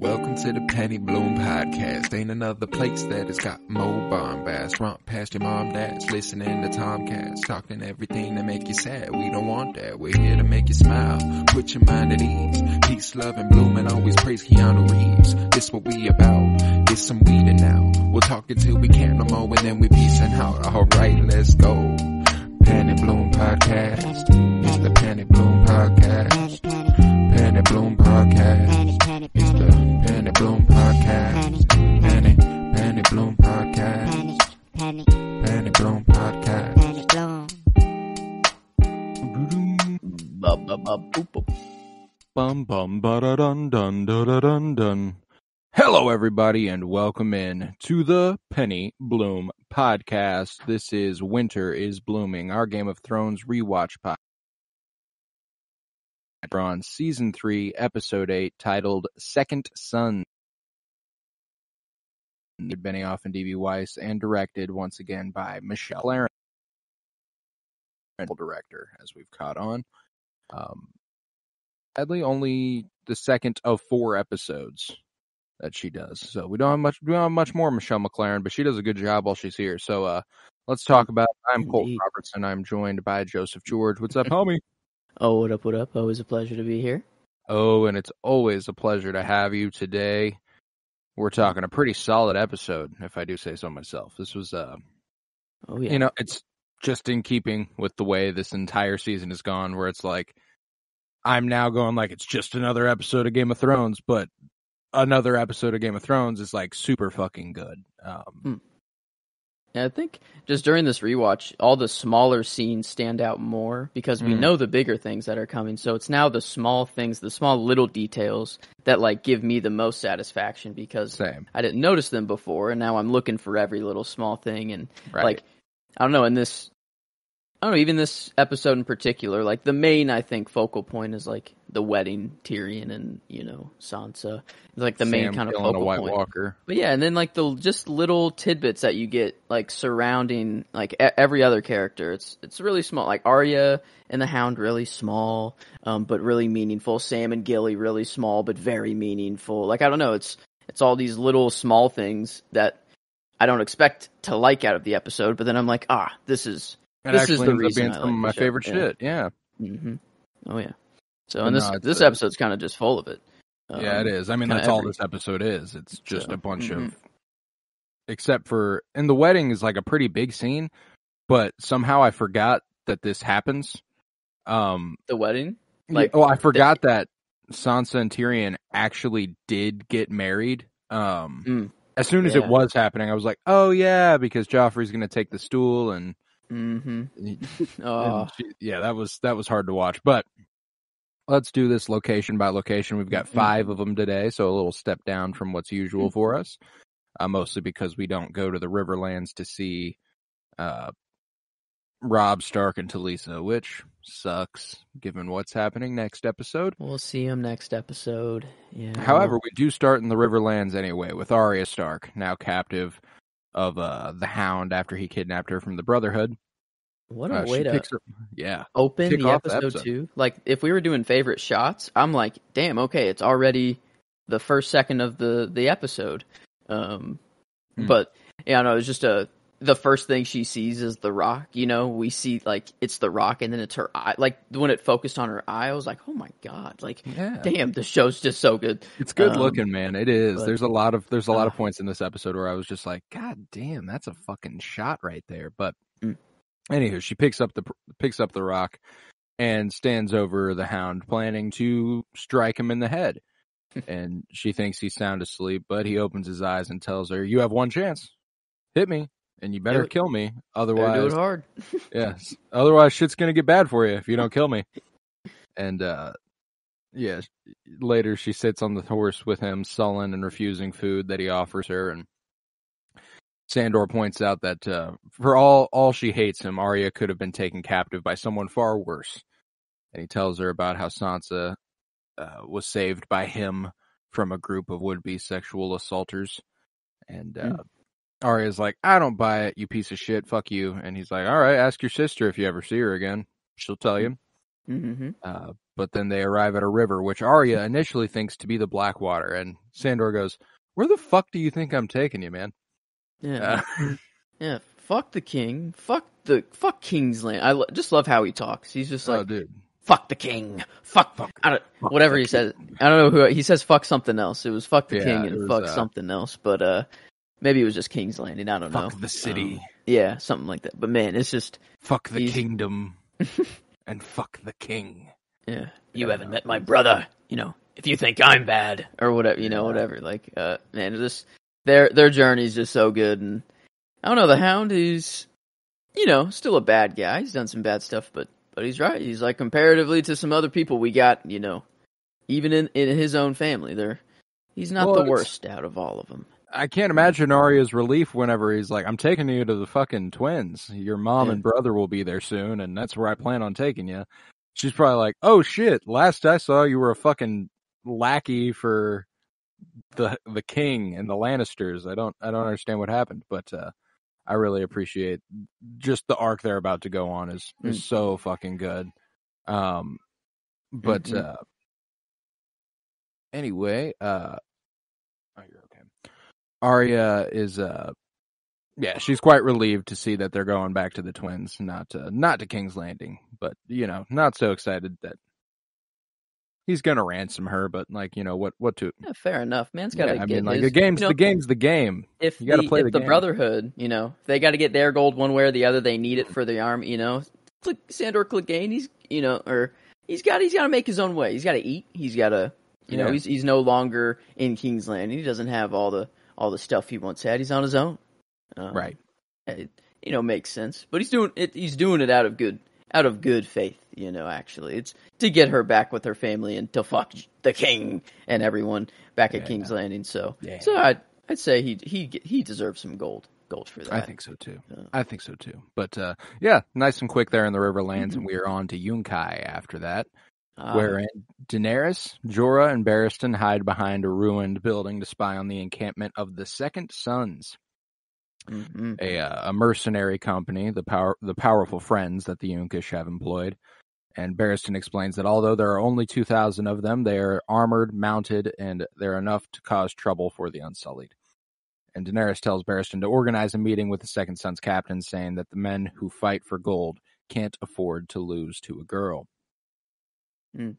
Welcome to the Penny Bloom Podcast. Ain't another place that has got more bombast. Romp past your mom, dad's listening to Tomcats. Talking everything that make you sad. We don't want that. We're here to make you smile. Put your mind at ease. Peace, love, and bloom, and always praise Keanu Reeves. This what we about. Get some weed and now. We'll talk until we can't no more, and then we peacing out. Alright, let's go. Penny Bloom Podcast. It's the Penny Bloom Podcast. Penny Bloom Podcast. Hello, everybody, and welcome in to the Penny Bloom podcast. This is Winter is Blooming, our Game of Thrones rewatch podcast. We're on season three, episode eight, titled Second Son. Benioff and D.B. Weiss, and directed once again by Michelle Claren, director, as we've caught on. Um, sadly only the second of four episodes that she does. So we don't have much we don't have much more Michelle MacLaren, but she does a good job while she's here. So uh let's talk about it. I'm Colt Indeed. Robertson. I'm joined by Joseph George. What's up, homie? Oh, what up, what up? Always a pleasure to be here. Oh, and it's always a pleasure to have you today. We're talking a pretty solid episode, if I do say so myself. This was uh Oh, yeah. you know, it's just in keeping with the way this entire season has gone, where it's like I'm now going like it's just another episode of Game of Thrones, but another episode of Game of Thrones is like super fucking good. Um, Yeah, I think just during this rewatch, all the smaller scenes stand out more because we Mm. know the bigger things that are coming. So it's now the small things, the small little details that like give me the most satisfaction because same, I didn't notice them before, and now I'm looking for every little small thing. And right? like, I don't know, in this, I don't know, even this episode in particular, like the main, I think, focal point is like the wedding, Tyrion and you know Sansa, like the main kind of focal White point. Walker. But yeah, and then like the just little tidbits that you get like surrounding like every other character. It's it's really small. Like Arya and the Hound, really small, um, but really meaningful. Sam and Gilly, really small but very meaningful. Like I don't know, it's it's all these little small things that I don't expect to like out of the episode, but then I'm like, ah, this is. It This is the ends up reason being some like of my favorite yeah. shit. Yeah, hmm Oh yeah. So and this no, this uh, episode's kind of just full of it. yeah, it Um. I mean, that's all this episode is. It's just So, a bunch mhm. of, except for, and the wedding is like a pretty big scene, but somehow I forgot that this happens. Um, The wedding. Like, oh, I forgot that Sansa and Tyrion actually did get married. Um, Mm. as soon as it was happening, I was like, "Oh yeah," because Joffrey's going to take the stool, and, Mm-hmm. Oh, she- yeah, that was that was hard to watch. But let's do this location by location. We've got Mhm. 5 of them today, so a little step down from what's usual for us. Uh, mostly because we don't go to the Riverlands to see uh, Robb Stark and Talisa, which sucks given what's happening next episode. we'll see him next episode. Yeah. However, we do start in the Riverlands anyway, with Arya Stark, now captive of uh, the Hound after he kidnapped her from the Brotherhood. what Uh, a she way to her- yeah, open the off the episode, episode. too. Like, if we were doing favorite shots, I'm like, damn, okay, it's already the first second of the the episode. Um, Hmm. but yeah, no, it's just a. The first thing she sees is the rock. You know, we see like it's the rock, and then it's her eye. Like when it focused on her eye, I was like, oh my god, like yeah, damn, the show's just so good. it's good um, looking, man. It is. but- there's a lot of there's a lot of Ah. points in this episode where I was just like, God damn, that's a fucking shot right there. But Mm. anywho, she picks up the picks up the rock and stands over the Hound, planning to strike him in the head. and she thinks he's sound asleep, but he opens his eyes and tells her, "You have one chance. Hit me, and you better kill me. Otherwise, do it hard. yes. Otherwise, shit's gonna get bad for you if you don't kill me." And uh, yeah. Later, she sits on the horse with him, sullen and refusing food that he offers her, and Sandor points out that uh, for all all she hates him, Arya could have been taken captive by someone far worse. And he tells her about how Sansa uh, was saved by him from a group of would-be sexual assaulters. And uh, Arya's like, I don't buy it, you piece of shit, fuck you. And he's like, all right, ask your sister if you ever see her again. She'll tell you. Mm-hmm. Uh, but then they arrive at a river, which Arya initially thinks to be the Blackwater, and Sandor goes, "Where the fuck do you think I'm taking you, man?" Yeah. Uh, Yeah, fuck the king. Fuck the fuck King's Land. I lo- just love how he talks. He's just like oh, dude. fuck the king. Fuck, I don't, whatever he says. I don't know who he says. Fuck something else. It was fuck the Yeah, king and was, fuck uh, something else. But uh, maybe it was just King's Landing. I don't know. Fuck the city. Um, yeah, something like that. But man, it's just fuck the he's- kingdom. and fuck the king. yeah. You haven't met my brother. You know, if you think I'm bad or whatever, you know, whatever. Like, uh, man, it just their their journey's just so good. And I don't know, the Hound is, you know, still a bad guy. He's done some bad stuff, but but he's right. He's like comparatively to some other people we got, you know, even in in his own family, they're he's not Well, the worst out of all of them. I can't imagine Arya's relief whenever he's like, "I'm taking you to the fucking twins. Your mom Yeah. and brother will be there soon, and that's where I plan on taking you." She's probably like, "Oh shit! Last I saw, you were a fucking lackey for the the king and the Lannisters. I don't I don't understand what happened, but uh, I really appreciate just the arc they're about to go on is is so fucking good. Um, but Mhm. uh, anyway, uh. Arya is uh yeah, she's quite relieved to see that they're going back to the twins, not uh, not to King's Landing, but you know, not so excited that he's gonna ransom her, but like, you know, what what to Yeah, fair enough. Man's got to yeah, I get mean like his, the game's you know, the game's the game. if You gotta the, play if the the. Brotherhood, you know, they got to get their gold one way or the other. They need it for the army, you know. Click Sandor Clegane, he's you know, or he's got he's got to make his own way. He's got to eat. He's got to, you know, he's he's no longer in King's Land. He doesn't have all the all the stuff he once had. He's on his own. Um, Right. It, you know, makes sense. But he's doing it. He's doing it out of good out of good faith. You know, actually, it's to get her back with her family and to fuck the king and everyone back at Yeah. King's Landing. So, Yeah. so I'd I'd say he he he deserves some gold gold for that. I think so too. Yeah. I think so too. But uh yeah, nice and quick there in the Riverlands, Mm-hmm. and we are on to Yunkai after that. Ah, wherein Daenerys, Jorah, and Barristan hide behind a ruined building to spy on the encampment of the Second Sons, mhm. a, uh, a mercenary company, the power the powerful friends that the Yunkish have employed. And Barristan explains that although there are only two thousand of them, they are armored, mounted, and they're enough to cause trouble for the Unsullied. And Daenerys tells Barristan to organize a meeting with the Second Son's captain, saying that the men who fight for gold can't afford to lose to a girl. Hmm.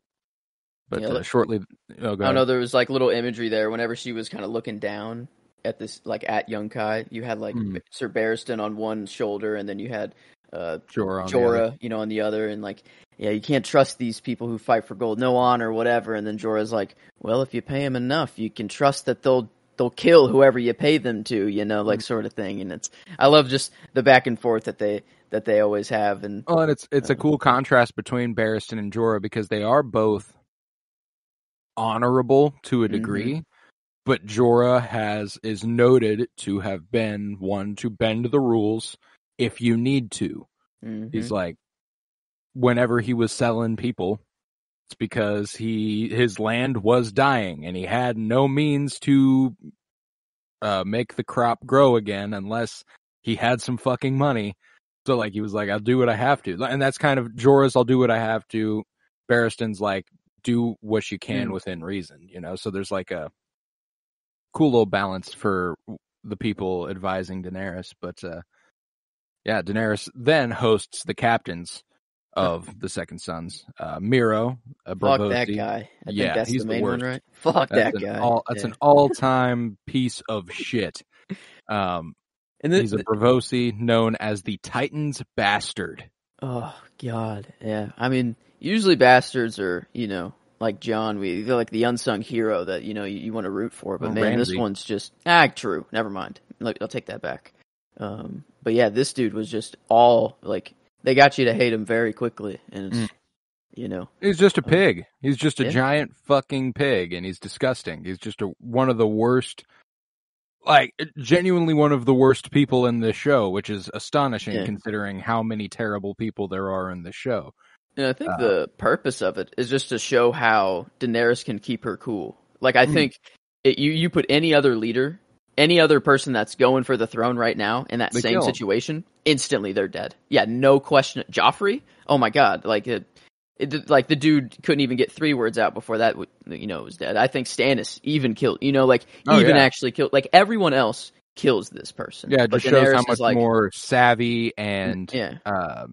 But Yeah, uh, shortly, oh, I know. There was like little imagery there. Whenever she was kind of looking down at this, like at Yunkai, you had like Hmm. Sir Barristan on one shoulder, and then you had uh, Jorah, on the other. Jorah, you know, on the other, and like, yeah, you can't trust these people who fight for gold, no honor, whatever. And then Jorah's like, well, if you pay them enough, you can trust that they'll they'll kill whoever you pay them to, you know, like sort of thing. And it's I love just the back and forth that they that they always have, and Well, and it's it's a Uh, cool contrast between Barristan and Jorah because they are both honorable to a Mhm. degree, but Jorah has is noted to have been one to bend the rules if you need to. Mhm. He's like, whenever he was selling people, it's because he his land was dying and he had no means to uh, make the crop grow again unless he had some fucking money. So like he was like, I'll do what I have to, and that's kind of Jorah's. I'll do what I have to. Barristan's like, do what you can Mm. within reason, you know. So there's like a cool little balance for the people advising Daenerys, but uh yeah, Daenerys then hosts the captains of the Second Sons. Uh Mero, a fuck that guy. I Yeah, think that's he's the the main one, right? Fuck That's that guy. all that's Yeah. an all-time piece of shit. Um and then, he's a Braavosi known as the Titan's bastard. Oh God, yeah. I mean, usually bastards are, you know, like Jon. We they're like the unsung hero that you know you, you want to root for. But Or man, this one's just ah, true. Never mind. Look, I'll take that back. Um, but yeah, this dude was just all like they got you to hate him very quickly, and it's Mm. you know, He's just a pig. He's just a Yeah. giant fucking pig, and he's disgusting. He's just a, one of the worst, like genuinely one of the worst people in this show, which is astonishing Yeah. considering how many terrible people there are in the show. and I think Uh, the purpose of it is just to show how Daenerys can keep her cool. Like I Mm. think it, you you put any other leader. Any other person that's going for the throne right now in that They same situation, instantly they're dead. Yeah, no question. Joffrey, oh my god, like it, it, like the dude couldn't even get three words out before that, you know, was dead. I think Stannis even killed, you know, like Oh, even yeah. actually killed, like everyone else kills this person. Yeah, it just shows how much like, more savvy and yeah, uh,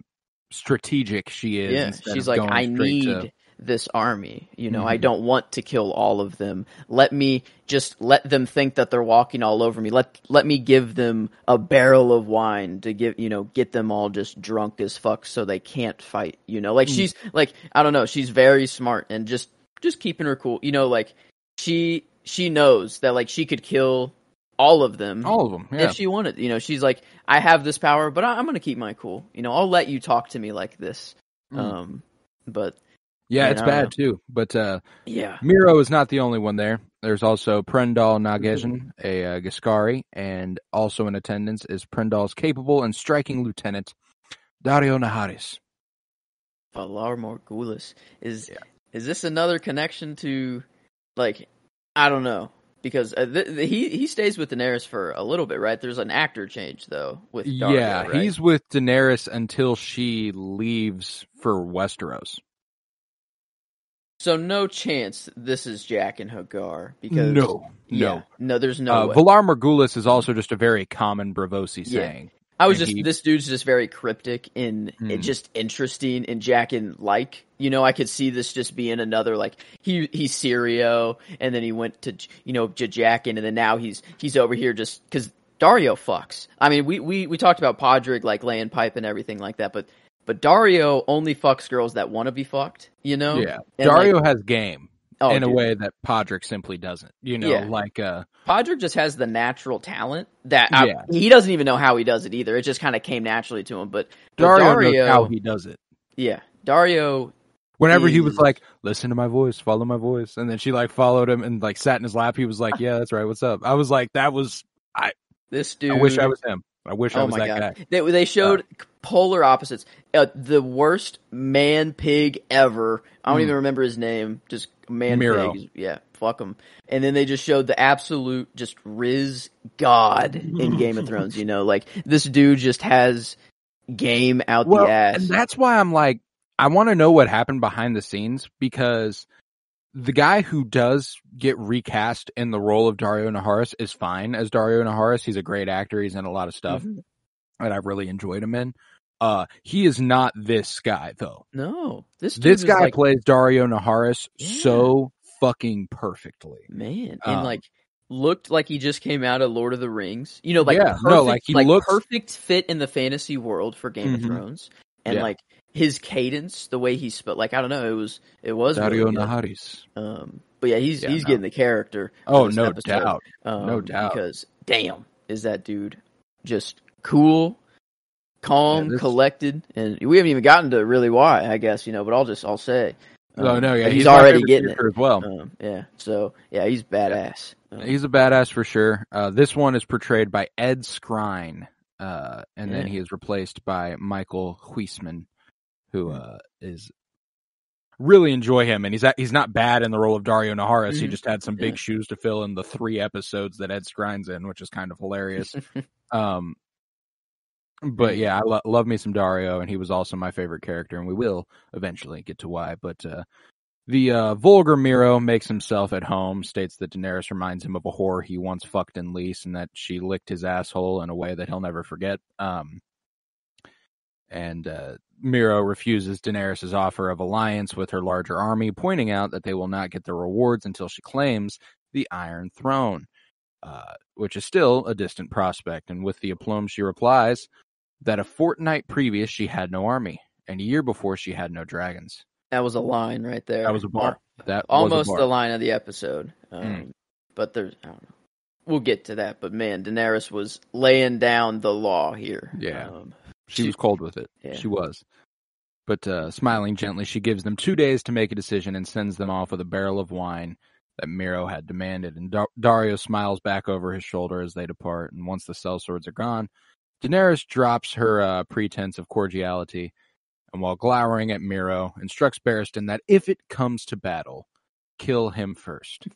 strategic she is. yeah. She's like, I need to- this army. You know, I Mhm. don't want to kill all of them. Let me just let them think that they're walking all over me. Let let me give them a barrel of wine to give you know get them all just drunk as fuck so they can't fight. You know, Mm. like she's like I don't know. She's very smart and just just keeping her cool. You know, like she she knows that like she could kill all of them all of them. Yeah. if she wanted. You know, she's like, I have this power, but I, I'm going to keep my cool. You know, I'll let you talk to me like this. Mm. Um, but yeah, it's don't bad too. But uh, yeah, Mero is not the only one there. There's also Prendahl Mm-hmm. na Ghezn, a uh, Ghiscari, and also in attendance is Prendahl's capable and striking lieutenant, Daario Naharis. Valar Morghulis is Yeah. is this another connection to like I don't know because uh, th- th- he he stays with Daenerys for a little bit, right? There's an actor change though with Daario, yeah, right? he's with Daenerys until she leaves for Westeros. So no chance this is Jaqen H'ghar because no, yeah, no. no, there's no uh, way. Valar Morghulis is also just a very common Braavosi Yeah. saying. I was And just he- this dude's just very cryptic and Mm. just interesting and Jack and like you know I could see this just being another like he he's Syrio and then he went to you know to Jaqen and then now he's he's over here just because Daario fucks. I mean we we we talked about Podrick like laying pipe and everything like that, but but Daario only fucks girls that want to be fucked. You know? Yeah, And, Daario like- has game oh, in a way that Podrick simply doesn't. You know, Yeah. like uh, Podrick just has the natural talent that I- Yeah. he doesn't even know how he does it either. It just kind of came naturally to him. But, Daario, Daario, knows how he does it. yeah, Daario Whenever he was like, "Listen to my voice, follow my voice," and then she like followed him and like sat in his lap, he was like, "Yeah, that's right. What's up?" I was like, "That was. I, this dude. I wish I was him. I wish I Oh was my that god! guy." They they showed polar opposites. Uh, the worst man pig ever. I don't Hmm. even remember his name. Just man Mero. pig. Yeah, fuck him. And then they just showed the absolute just Riz God in Game of Thrones. You know, like this dude just has game out Well, the ass. and that's why I'm like, I want to know what happened behind the scenes because the guy who does get recast in the role of Daario Naharis is fine as Daario Naharis. He's a great actor. He's in a lot of stuff Mhm. that I've really enjoyed him in. Uh, he is not this guy though. No, this This guy like, plays Daario Naharis Yeah. so fucking perfectly. man, and Um, like looked like he just came out of Lord of the Rings. You know, like Yeah, perfect, no, like, he looks- perfect fit in the fantasy world for Game of Mhm. Thrones, and Yeah. like his cadence, the way he spoke, like I don't know, it was it was Daario really. Naharis. Um, but yeah, he's Yeah, he's no. getting the character. Oh, no episode. doubt. Um, No doubt. Because damn, is that dude just cool, calm, Yeah, this- collected, and we haven't even gotten to really why, I guess you know. But I'll just I'll say. Oh um, no, yeah, he's, he's, already getting it. as well. Um, yeah, so yeah, he's badass. Um, He's a badass for sure. Uh, this one is portrayed by Ed Skrein, uh, and then he is replaced by Michael Huisman, who uh, is really enjoy him, and he's a- he's not bad in the role of Daario Naharis. He Mhm. just had some big Yeah. shoes to fill in the three episodes that Ed Skrein's in, which is kind of hilarious. um, but yeah, I lo- love me some Daario, and he was also my favorite character, and we will eventually get to why. But uh, the uh, vulgar Mero makes himself at home, states that Daenerys reminds him of a whore he once fucked in Lys, and that she licked his asshole in a way that he'll never forget. Um, and uh, Mero refuses Daenerys' offer of alliance with her larger army, pointing out that they will not get their rewards until she claims the Iron Throne, uh, which is still a distant prospect. And with the aplomb, she replies that a fortnight previous she had no army, and a year before she had no dragons. that was a line right there. That was a bar. That almost was a the line of the episode. Um, Mm. But there's, I don't know. We'll get to that. But man, Daenerys was laying down the law here. Yeah. Um, She She- was cold with it. Yeah. She was. But uh, smiling gently, she gives them two days to make a decision and sends them off with a barrel of wine that Mero had demanded. And Dar- Daario smiles back over his shoulder as they depart. And once the sellswords are gone, Daenerys drops her uh, pretense of cordiality, and while glowering at Mero, instructs Barristan that if it comes to battle, kill him first.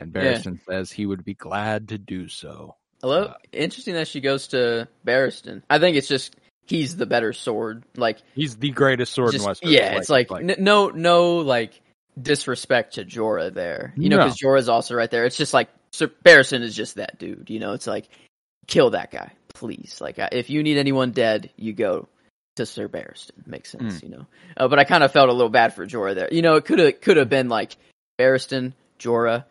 And Yeah. Barristan says he would be glad to do so. Hello. Uh, Interesting that she goes to Barristan. I think it's just he's the better sword. Like He's the greatest sword just- in Westeros. yeah, it's like, n- no no like disrespect to Jorah there. You know, No. because Jorah's also right there. It's just like Sir Barristan is just that dude. You know, it's like kill that guy, please. Like if you need anyone dead, you go to Sir Barristan. Makes sense, you know. Uh, but I kind of felt a little bad for Jorah there. You know, it could have could have been like Barristan, Jorah.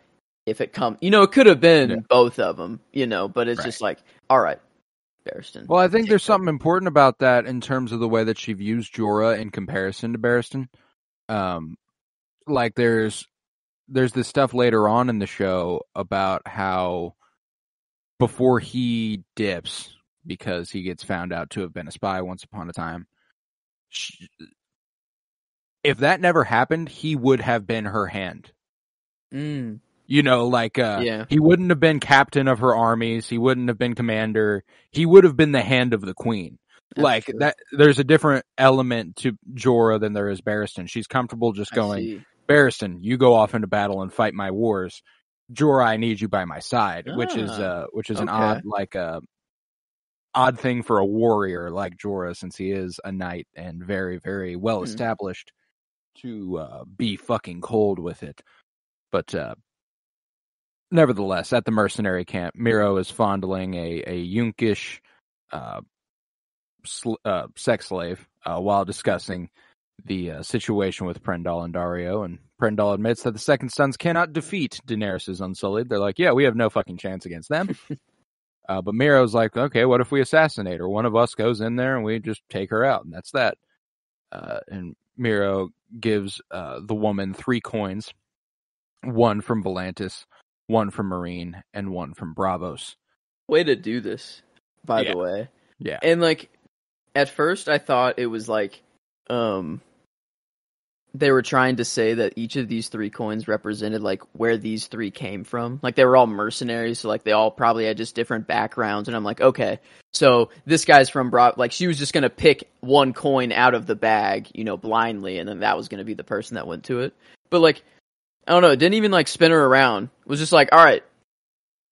If it come, you know, it could have been Yeah. both of them. You know, but it's Right. just like, all right, Barristan. Well, I think there's something important about that in terms of the way that she views Jorah in comparison to Barristan. Um, like there's there's this stuff later on in the show about how before he dips because he gets found out to have been a spy once upon a time. sh if that never happened, he would have been her hand. Mm, You know, like uh Yeah. he wouldn't have been captain of her armies, he wouldn't have been commander, he would have been the hand of the queen. that's like true. that there's a different element to Jorah than there is Barristan. She's comfortable just going. Barristan, you go off into battle and fight my wars. Jorah, I need you by my side, which is Ah, uh which is an odd like a odd thing for a warrior like Jorah since he is a knight and very very well Hmm. established to uh be fucking cold with it. But uh nevertheless, at the mercenary camp, Mero is fondling a a Yunkish uh, sl- uh sex slave uh, while discussing the uh, situation with Prendahl and Daario, and Prendahl admits that the Second Sons cannot defeat Daenerys' Unsullied. They're like, yeah, we have no fucking chance against them. uh, but Mero's like, okay, what if we assassinate her? One of us goes in there and we just take her out, and that's that. Uh, and Mero gives uh, the woman three coins, one from Volantis, one from Meereen, and one from Braavos. Way to do this, by Yeah. the way. Yeah. And like at first I thought it was like um they were trying to say that each of these three coins represented like where these three came from. Like they were all mercenaries, so like they all probably had just different backgrounds and I'm like, okay. So this guy's from Bra like she was just going to pick one coin out of the bag, you know, blindly and then that was going to be the person that went to it. But like I don't know, it didn't even like spin her around. It was just like, all right,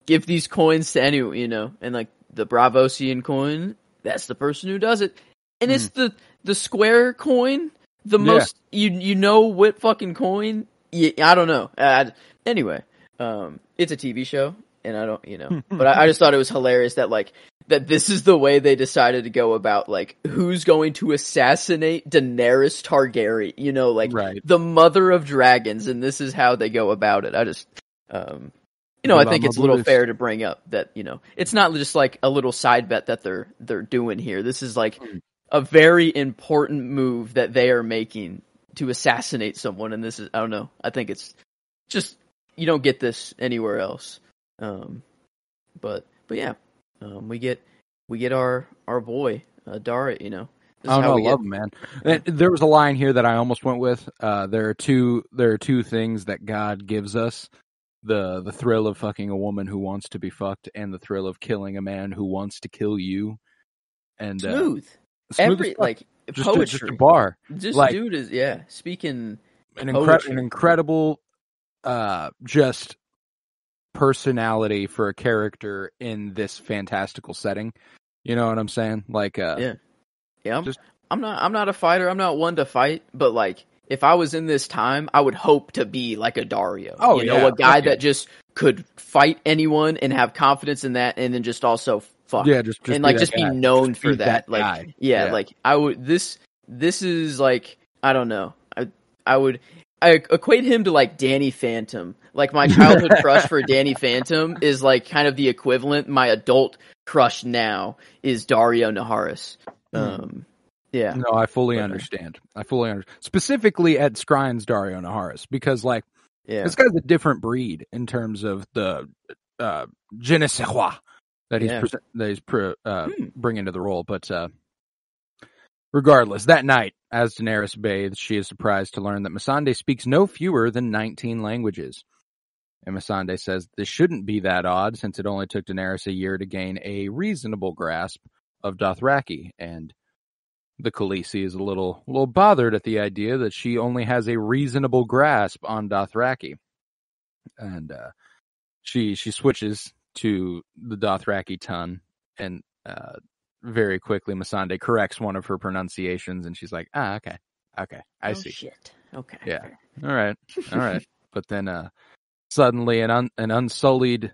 give these coins to anyone, you know, and like the Braavosian coin, that's the person who does it. And it's the the square coin, the Yeah. most you you know what fucking coin? Yeah, I don't know. Uh, anyway, um, it's a TV show, and I don't, you know, but I, I just thought it was hilarious that like that this is the way they decided to go about like who's going to assassinate Daenerys Targaryen, you know, like Right. the mother of dragons, and this is how they go about it. I just, um, you know, I think it's a little fair to bring up that you know it's not just like a little side bet that they're they're doing here. This is like Hmm. a very important move that they are making to assassinate someone, and this is I don't know. I think it's just you don't get this anywhere else. Um, but but yeah, um, we get we get our our boy uh, Dara. You know, this Oh no, I love him, man. There was a line here that I almost went with. Uh, there are two. There are two things that God gives us: the the thrill of fucking a woman who wants to be fucked, and the thrill of killing a man who wants to kill you. And uh, smooth. smooth Every like just a, poetry. just a bar, This like- dude is yeah speaking. an, incre- an incredible, uh, just personality for a character in this fantastical setting. You know what I'm saying? Like, uh, Yeah. Yeah, I'm, Just- I'm not. I'm not a fighter. I'm not one to fight. But like, if I was in this time, I would hope to be like a Daario. Oh, you know, yeah. a guy Okay. that just could fight anyone and have confidence in that, and then just also fuck. yeah, just, just and like just guy. be known Just for be that. that like. Yeah, Yeah. like I would. This this is like I don't know. I I would. I equate him to like Danny Phantom. Like my childhood crush for Danny Phantom is like kind of the equivalent. My adult crush now is Daario Naharis. Um, yeah, No, I fully understand. I fully understand. Specifically Ed Skrein's Daario Naharis, because like yeah, this guy's a different breed in terms of the uh, je ne sais quoi that he's Yeah. present, that he's pre- uh, Hmm. bringing to the role. But uh, regardless, that night, as Daenerys bathes, she is surprised to learn that Missandei speaks no fewer than 19 languages. And Missandei says this shouldn't be that odd since it only took Daenerys a year to gain a reasonable grasp of Dothraki. And the Khaleesi is a little, little bothered at the idea that she only has a reasonable grasp on Dothraki. And uh, she she switches to the Dothraki ton and uh, very quickly Missandei corrects one of her pronunciations, and she's like, "Ah, okay, okay, I oh, see. Shit. Okay. Yeah. All right, all right." but then, uh, suddenly, an un- an unsullied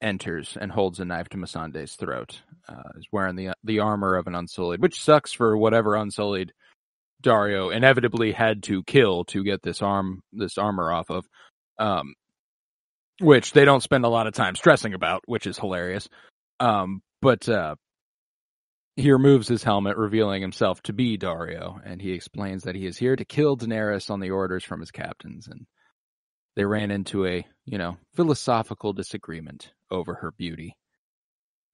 enters and holds a knife to Missandei's throat. Uh, wearing the the armor of an unsullied, which sucks for whatever unsullied Daario inevitably had to kill to get this arm this armor off of. Um, which they don't spend a lot of time stressing about, which is hilarious. Um, but uh, he removes his helmet, revealing himself to be Daario, and he explains that he is here to kill Daenerys on the orders from his captains. And they ran into a, you know, philosophical disagreement over her beauty.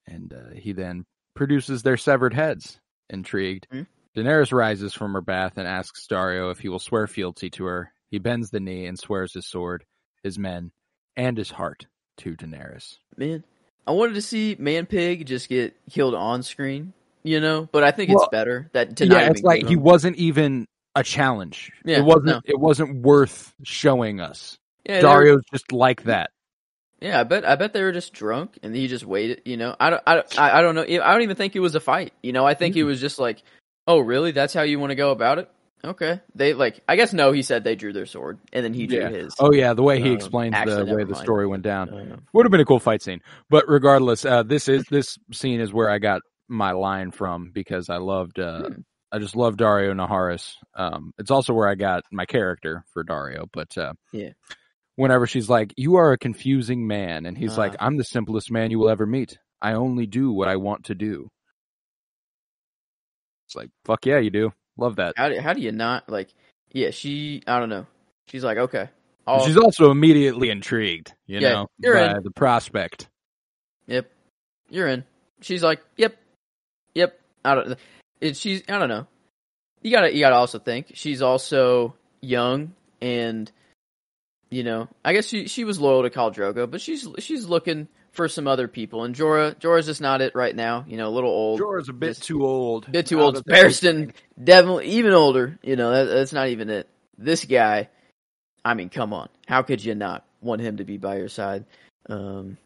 And uh, he then produces their severed heads. Intrigued, Hmm. Daenerys rises from her bath and asks Daario if he will swear fealty to her. He bends the knee and swears his sword, his men, and his heart to Daenerys. Man, I wanted to see Man Pig just get killed on screen, you know, but I think it's better that to yeah, it's like he wasn't even a challenge. Yeah, it wasn't. no. It wasn't worth showing us. Yeah, they were- Daario's just like that. Yeah, I bet I bet they were just drunk and he just waited. You know, I don't I don't, I don't know. I don't even think it was a fight. You know, I think it was just like, oh really? That's how you want to go about it? Okay. They like I guess no. He said they drew their sword and then he drew Yeah. his. Oh yeah, the way he Um, explains the way the story went down Uh, would have been a cool fight scene. But regardless, uh, this is this scene is where I got my line from because I loved. Uh, Hmm. I just love Daario Naharis. Um, it's also where I got my character for Daario. But uh, Yeah. Whenever she's like, "You are a confusing man," and he's Ah. like, "I'm the simplest man you will ever meet. I only do what I want to do." It's like, fuck yeah, you do. Love that. how do how do you not like? Yeah, she. I don't know. She's like okay. I'll, She's also immediately intrigued, you Yeah, know, you're by in. the prospect. Yep. You're in. She's like, yep, yep. I don't. It, she's. I don't know. You gotta. You gotta also think she's also young and, you know, I guess she she was loyal to Khal Drogo, but she's she's looking for some other people. And Jorah Jorah's just not it right now. You know, a little old, Jorah's a bit Just- too old. bit too old. Barristan definitely even older. You know, that, that's not even it. This guy. I mean, come on. How could you not want him to be by your side? Um,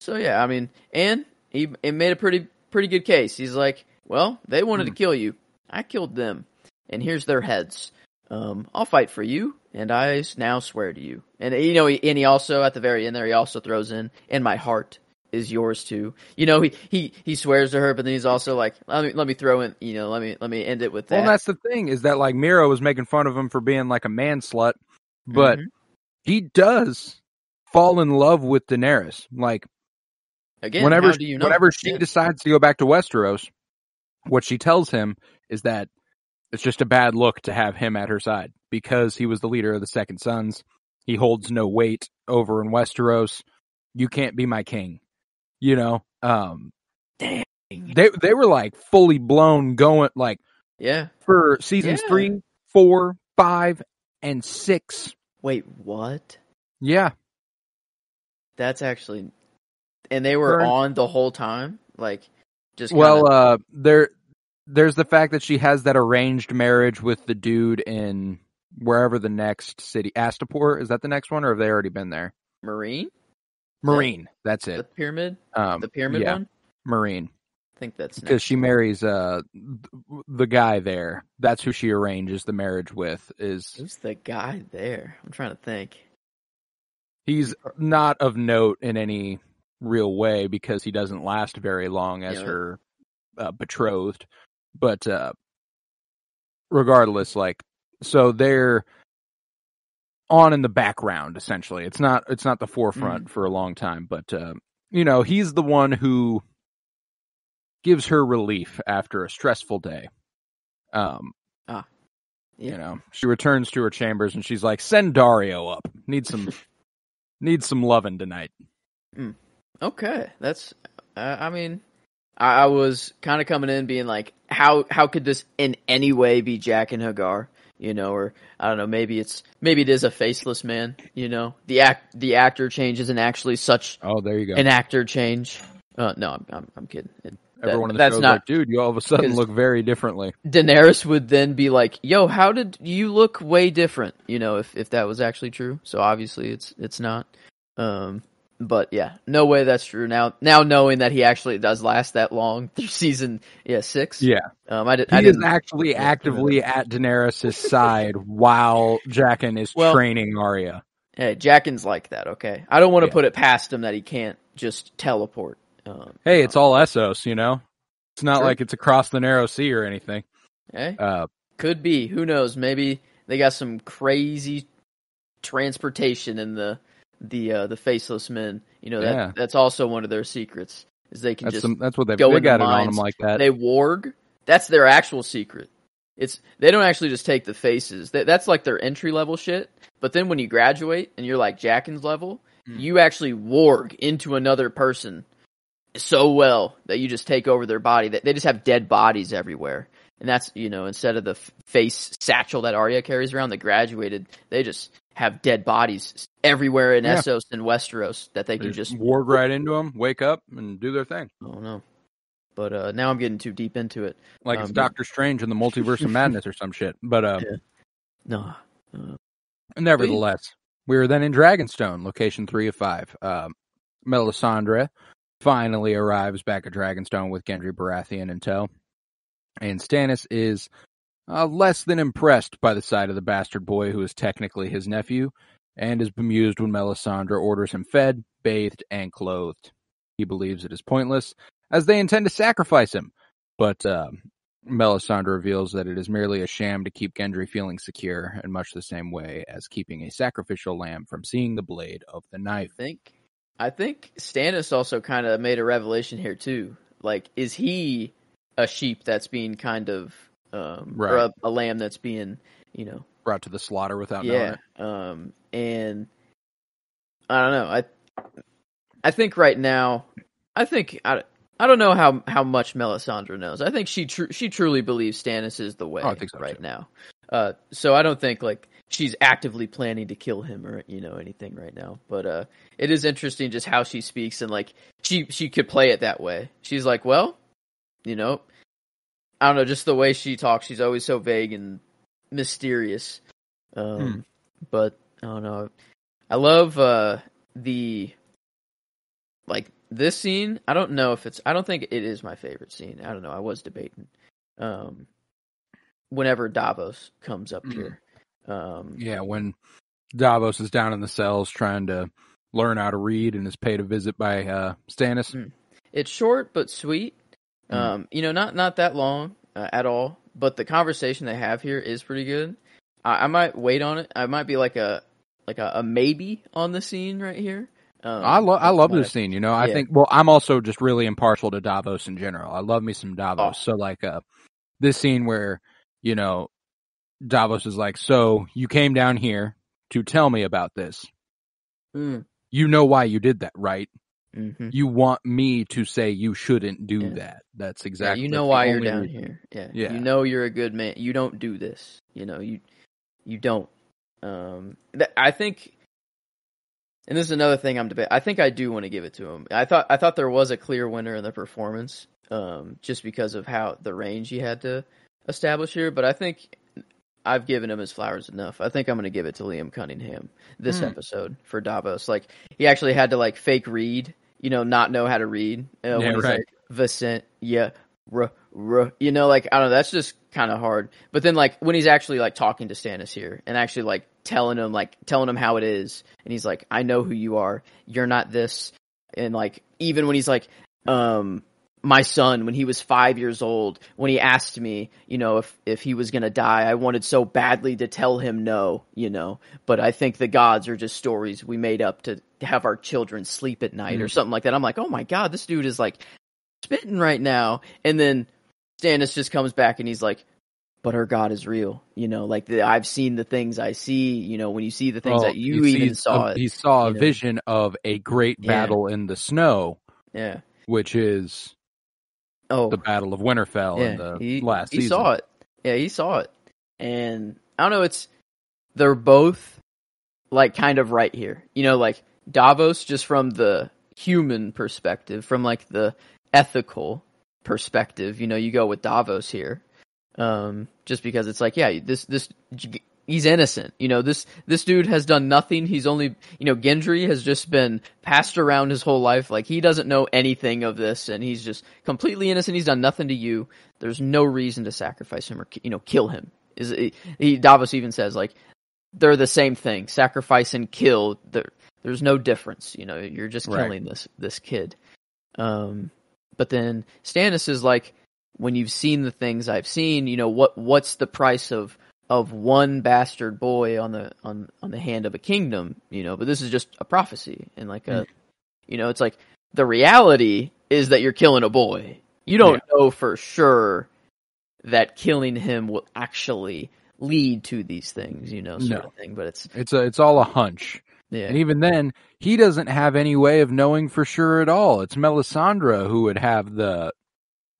so yeah, I mean, and he, he made a pretty pretty good case. He's like, well, they wanted Hmm. to kill you. I killed them, and here's their heads. Um, I'll fight for you, and I now swear to you. And you know, he, and he also at the very end there, he also throws in, and my heart is yours too. You know, he he he swears to her, but then he's also like, let me let me throw in, you know, let me let me end it with that. Well, that's the thing is that like Mero was making fun of him for being like a man slut, but Mhm. he does fall in love with Daenerys. Like again, whenever you know? whenever she Yeah. decides to go back to Westeros, what she tells him is that it's just a bad look to have him at her side because he was the leader of the Second Sons. He holds no weight over in Westeros. You can't be my king. You know, um, Dang. they they were like fully blown going like yeah. for seasons Yeah. three, four, five, and six. Wait, what? Yeah, That's actually, and they were Burn- on the whole time, like just well, kinda- uh, there, there's the fact that she has that arranged marriage with the dude in wherever the next city, Astapor. Is that the next one, or have they already been there? Meereen, Meereen. That's it. the pyramid, Um, the pyramid yeah, one. Meereen. I think that's Because she marries uh the guy there. That's who she arranges the marriage with. Is Who's the guy there? I'm trying to think. he's not of note in any real way because he doesn't last very long as Yeah. her uh, betrothed. But uh, regardless, like so they're on in the background essentially. It's not it's not the forefront Mm-hmm. for a long time, but uh, you know he's the one who gives her relief after a stressful day. Um, Yeah. you know, she returns to her chambers and she's like, "Send Daario up. Need some, need some loving tonight." Mm. Okay, that's. Uh, I mean, I, I was kind of coming in being like, how how could this in any way be Jaqen H'ghar? You know, or I don't know. Maybe it's maybe it is a faceless man. You know, the act the actor change isn't actually such Oh, there you go. an actor change. Uh, no, I'm I'm, I'm kidding. It- that- Everyone in the that's not like, "Dude, you all of a sudden look very differently." Daenerys would then be like, "Yo, how did you look way different?" You know, if if that was actually true. So obviously it's it's not. Um, but yeah, no way that's true. Now, now knowing that he actually does last that long through season, yeah, six. Yeah, Um, I, did, he I is actually yeah, actively at Daenerys' side while Jaqen is Well- training Arya. Hey, Jaqen's like that. Okay, I don't want to Yeah. put it past him that he can't just teleport. Um, Hey, it's all Essos, you know. It's not True. like it's across the narrow sea or anything. hey, Uh, could be. Who knows? Maybe they got some crazy transportation in the the uh, the faceless men. You know that Yeah. that's also one of their secrets is they can that's just some, that's what they've go they into got it on them like that. they warg. That's their actual secret. It's they don't actually just take the faces. That, that's like their entry level shit. But then when you graduate and you're like Jaqen's level, Hmm. you actually warg into another person so well that you just take over their body. That they just have dead bodies everywhere. And that's you know instead of the f- face satchel that Arya carries around, the graduated they just have dead bodies everywhere in Yeah. Essos and Westeros that they They can just warg right into them, wake up, and do their thing. I don't know. But uh, now I'm getting too deep into it. Like it's Um, Doctor Strange in the Multiverse of Madness or some shit. But uh, Yeah. No, nevertheless, we were then in Dragonstone, location three of five. Um, Melisandre finally arrives back at Dragonstone with Gendry Baratheon in tow, and Stannis is uh, less than impressed by the sight of the bastard boy who is technically his nephew, and is bemused when Melisandre orders him fed, bathed, and clothed. He believes it is pointless, as they intend to sacrifice him, but um, Melisandre reveals that it is merely a sham to keep Gendry feeling secure, in much the same way as keeping a sacrificial lamb from seeing the blade of the knife. I think I think Stannis also kind of made a revelation here too. Like, is he a sheep that's being kind of um, or a, a lamb that's being you know Brought to the slaughter without knowing yeah um and I don't know I I think right now I think I. I don't know how, how much Melisandre knows. I think she tr- she truly believes Stannis is the way Oh, I think so, right too. now. Uh, so I don't think like she's actively planning to kill him or you know anything right now. But uh, it is interesting just how she speaks and like she she could play it that way. She's like, well, you know, I don't know, just the way she talks. She's always so vague and mysterious. Um, Hmm. but I don't know. I love uh the like this scene. I don't know if it's. I don't think it is my favorite scene. I don't know. I was debating. Um, whenever Davos comes up Mhm. here, um, Yeah, when Davos is down in the cells trying to learn how to read and is paid a visit by uh, Stannis. Mm. it's short but sweet. Mm. Um, you know, not not that long uh, at all. But the conversation they have here is pretty good. I, I might wait on it. I might be like a like a, a maybe on the scene right here. Um, I love I love this scene. You know, I yeah. think. Well, I'm also just really impartial to Davos in general. I love me some Davos. Oh. So like, uh, this scene where you know Davos is like, "So you came down here to tell me about this. Mm, You know why you did that, right? Mhm. You want me to say you shouldn't do Yeah. that. That's Yeah, exactly. you know why you're down reason. here. Yeah. Yeah. You know you're a good man. You don't do this. You know, you you don't. Um th- I think and this is another thing I'm debating. I think I do want to give it to him. I thought I thought there was a clear winner in the performance um just because of how the range he had to establish here, but I think I've given him his flowers enough. I think I'm going to give it to Liam Cunningham this Hmm. episode for Davos. Like he actually had to like fake read, you know, not know how to read. Uh, when Yeah, he's right. like, Vicent, yeah, ruh, ruh. You know, like I don't know. That's just kind of hard. But then, like when he's actually like talking to Stannis here and actually like telling him, like telling him how it is, and he's like, "I know who you are. You're not this." And like even when he's like, um, my son when he was five years old, when he asked me, you know, if if he was gonna die, I wanted so badly to tell him no, you know. But I think the gods are just stories we made up to have our children sleep at night or Mm. something like that. I'm like, oh my god, this dude is like spitting right now. And then Stannis just comes back and he's like, but her God is real. You know, like the, I've seen the things I see. You know, when you see the things Well, that you even saw a- it. He saw a know. vision of a great Yeah. battle in the snow, Yeah. which is Oh, the Battle of Winterfell in the he, last he season. saw it. Yeah, he saw it. And I don't know. It's they're both like kind of right here. You know, like Davos just from the human perspective, from like the ethical perspective. You know, you go with Davos here, um, just because it's like, yeah, this this he's innocent. You know, this this dude has done nothing. He's only, you know, Gendry has just been passed around his whole life. Like he doesn't know anything of this, and he's just completely innocent. He's done nothing to you. There's no reason to sacrifice him or you know kill him. Is he? Davos even says like they're the same thing. Sacrifice and kill. There, there's no difference. You know, you're just Right. killing this this kid. Um, but then Stannis is like, when you've seen the things I've seen, you know what what's the price of of one bastard boy on the on on the hand of a kingdom, you know? But this is just a prophecy and like a, mm. you know, it's like the reality is that you're killing a boy. You don't know for sure that killing him will actually lead to these things, you know, sort No. of thing. But it's It's a it's all a hunch. yeah, And even then, he doesn't have any way of knowing for sure at all. It's Melisandre who would have the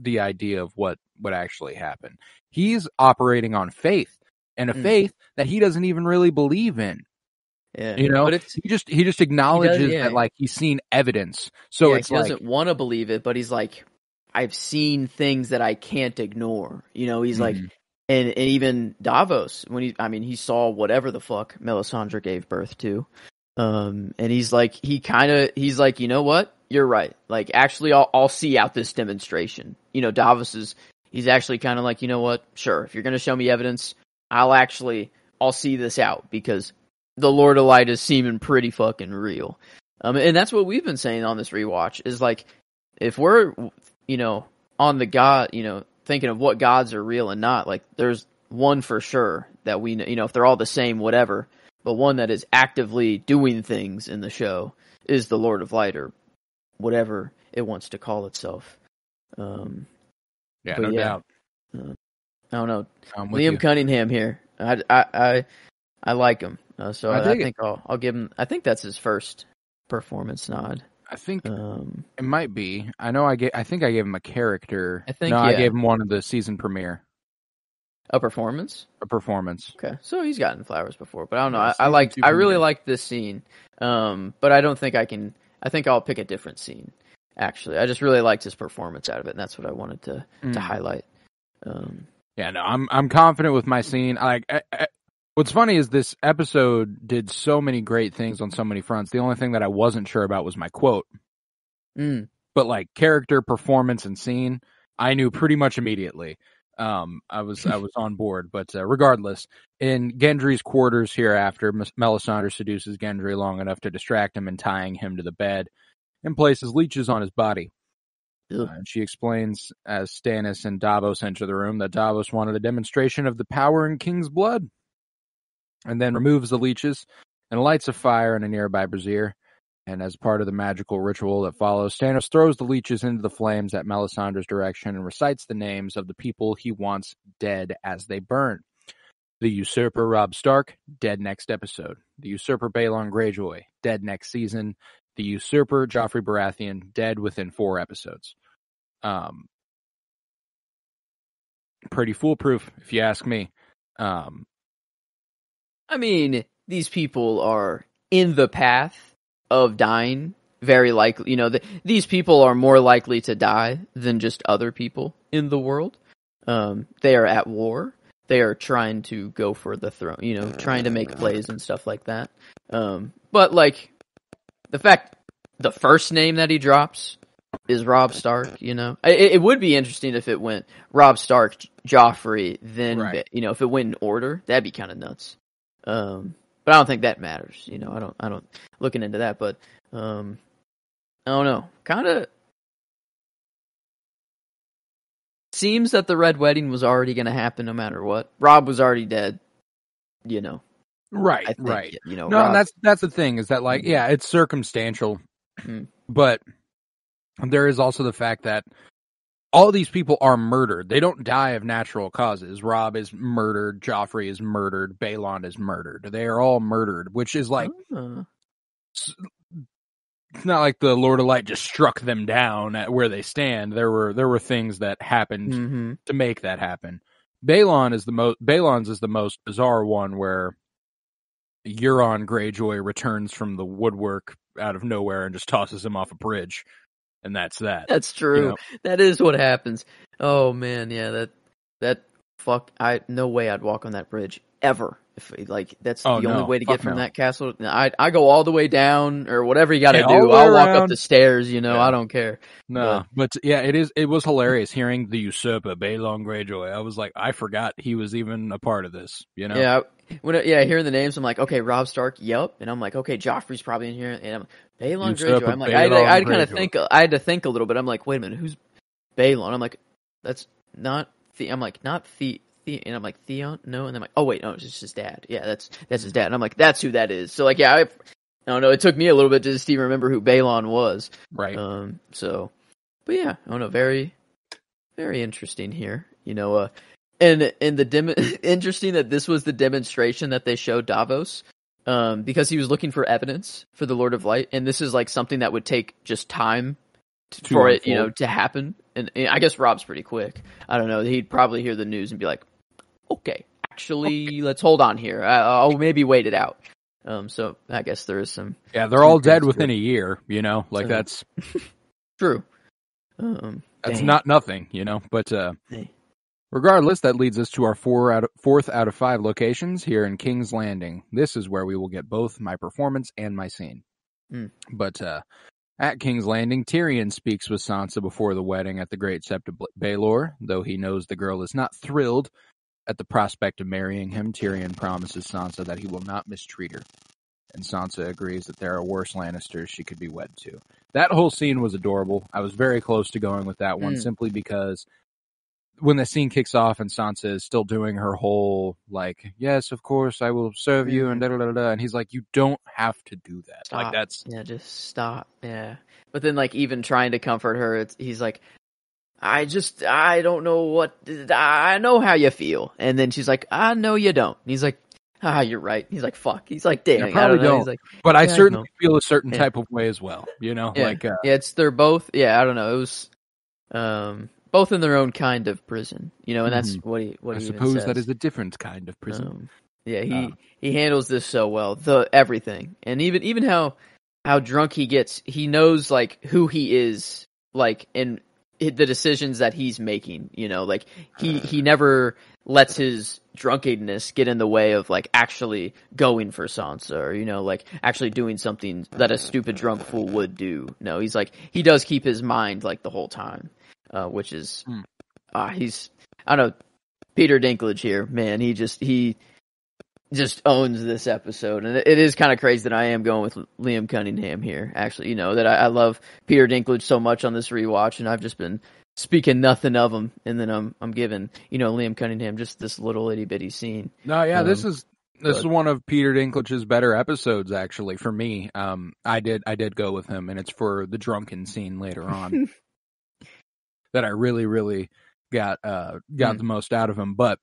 the idea of what would actually happen. He's operating on faith and a Mm. faith that he doesn't even really believe in. yeah. You know, but it's he just he just acknowledges yeah. that like he's seen evidence. So yeah, it's he like doesn't want to believe it, but he's like, I've seen things that I can't ignore. You know, he's like, Mhm. and, and even Davos when he, I mean, he saw whatever the fuck Melisandre gave birth to, um, and he's like, he kind of, he's like, you know what, you're right. Like, actually, I'll, I'll see out this demonstration. You know, Davos is, he's actually kind of like, you know what, sure, if you're gonna show me evidence, I'll actually, I'll see this out because the Lord of Light is seeming pretty fucking real. Um, and that's what we've been saying on this rewatch is like, if we're, you know, on the God, you know, thinking of what gods are real and not, like, there's one for sure that we, know, you know, if they're all the same, whatever, but one that is actively doing things in the show is the Lord of Light or whatever it wants to call itself. Um, yeah, no yeah, doubt. I don't know. Liam you. Cunningham here. I, I, I, I like him. Uh, so I I, I think I'll, I'll give him. I think that's his first performance nod. I think Um, it might be. I know I gave I think I gave him a character. I think, no, I gave him one of the season premiere, a performance. a performance. Okay, so he's gotten flowers before, but I don't know. Yeah, I, I season like. I really premiere. like this scene. Um, but I don't think I can. I think I'll pick a different scene. Actually, I just really liked his performance out of it, and that's what I wanted to to Mm. highlight. Um, Yeah, no, I'm I'm confident with my scene. Like, I, I, what's funny is this episode did so many great things on so many fronts. The only thing that I wasn't sure about was my quote. mm, But like character, performance, and scene, I knew pretty much immediately. Um, I was I was on board. But uh, regardless, in Gendry's quarters hereafter, M- Melisandre seduces Gendry long enough to distract him and tying him to the bed, and places leeches on his body. Uh, and she explains as Stannis and Davos enter the room that Davos wanted a demonstration of the power in King's blood, and then removes the leeches and lights a fire in a nearby brazier. And as part of the magical ritual that follows, Stannis throws the leeches into the flames at Melisandre's direction and recites the names of the people he wants dead as they burn. The usurper Robb Stark, dead next episode. The usurper Balon Greyjoy, dead next season. The usurper Joffrey Baratheon, dead within four episodes. Um, pretty foolproof, if you ask me. Um, I mean, these people are in the path of dying. Very likely, you know, th these people are more likely to die than just other people in the world. Um, they are at war. They are trying to go for the throne, you know, trying to make plays and stuff like that. Um, but like the fact, the first name that he drops is Robb Stark. You know, it, it would be interesting if it went Robb Stark, Joffrey, then Right. you know, if it went in order, that'd be kind of nuts. Um, but I don't think that matters. You know, I don't, I don't looking into that, but um, I don't know. Kind of seems that the red wedding was already going to happen no matter what. Robb was already dead. You know, right, think, right. You know, No, Robb- and that's that's the thing is that like Mhm. yeah, it's circumstantial, Mhm. but there is also the fact that all these people are murdered. They don't die of natural causes. Robb is murdered. Joffrey is murdered. Balon is murdered. They are all murdered, which is like Uh, it's not like the Lord of Light just struck them down at where they stand. There were there were things that happened mhm. to make that happen. Balon is the most Balon's is the most bizarre one where Euron Greyjoy returns from the woodwork out of nowhere and just tosses him off a bridge. And that's that. That's true. know? That is what happens. Oh man, yeah, that that fuck, I no way I'd walk on that bridge ever. If like that's Oh, the only way to get from no. that castle, I I go all the way down or whatever you got to Yeah, do. I'll walk up the stairs. You know, Yeah. I don't care. No, but yeah, it is. It was hilarious hearing the usurper Balon Greyjoy. I was like, I forgot he was even a part of this. You know? Yeah, when I- yeah, hearing the names, I'm like, okay, Robb Stark, yep, and I'm like, okay, Joffrey's probably in here, and I'm Balon Greyjoy. I'm like, I, I, I kind of think, I had to think a little bit. I'm like, wait a minute, who's Balon? I'm like, that's not the. I'm like, not the. The, and I'm like Theon, no, and I'm like, oh wait, no, it's just his dad. Yeah, that's that's his dad. And I'm like, that's who that is. So like, yeah, I, I don't know. It took me a little bit to just even remember who Balon was. Right. Um, so, but yeah, I don't know. Very, very interesting here. You know, uh, and and the dem- interesting that this was the demonstration that they showed Davos, um, because he was looking for evidence for the Lord of Light, and this is like something that would take just time To for it, you know, to happen. And, and I guess Robb's pretty quick. I don't know. He'd probably hear the news and be like, "Okay, actually, let's hold on here. I- I'll maybe wait it out." Um, so I guess there is some yeah, they're all dead within a year. You know, like Uh, that's true. Um, that's dang. not nothing. You know, but uh, Hey. Regardless, that leads us to our four out of, fourth out of five locations here in King's Landing. This is where we will get both my performance and my scene. Mm. But uh, at King's Landing, Tyrion speaks with Sansa before the wedding at the Great Sept of Baelor. Though he knows the girl is not thrilled at the prospect of marrying him, Tyrion promises Sansa that he will not mistreat her. And Sansa agrees that there are worse Lannisters she could be wed to. That whole scene was adorable. I was very close to going with that one Mm. simply because when the scene kicks off and Sansa is still doing her whole like, yes, of course I will serve you and da da da da, and he's like, you don't have to do that. Like that's Yeah, just stop. Yeah. But then, like, even trying to comfort her, it's, he's like, I just, I don't know what, I know how you feel. And then she's like, I know you don't. And he's like, ah, you're right. He's like, fuck. He's like, dang, Yeah, I probably don't know. don't. He's like, But I Yeah, I certainly know. feel a certain Yeah. type of way as well. You know, like uh, yeah, it's, they're both, yeah, I don't know. It was, um, both in their own kind of prison, you know, and that's what he, what I he suppose that is a different kind of prison. Um, yeah, he Uh. he handles this so well. The everything, and even even how how drunk he gets, he knows like who he is, like and the decisions that he's making. You know, like he he never lets his drunkenness get in the way of like actually going for Sansa, or you know, like actually doing something that a stupid drunk fool would do. No, he's like he does keep his mind like the whole time, uh, which is Hmm. ah he's I don't know Peter Dinklage here, man. He just he just owns this episode, and it is kind of crazy that I am going with Liam Cunningham here. Actually, you know that I, I love Peter Dinklage so much on this rewatch, and I've just been speaking nothing of him, and then I'm I'm giving you know Liam Cunningham just this little itty bitty scene. No, yeah, this Um, is this is one of Peter Dinklage's better episodes actually for me. Um I did I did go with him and it's for the drunken scene later on that I really really got uh got Hmm. the most out of him. But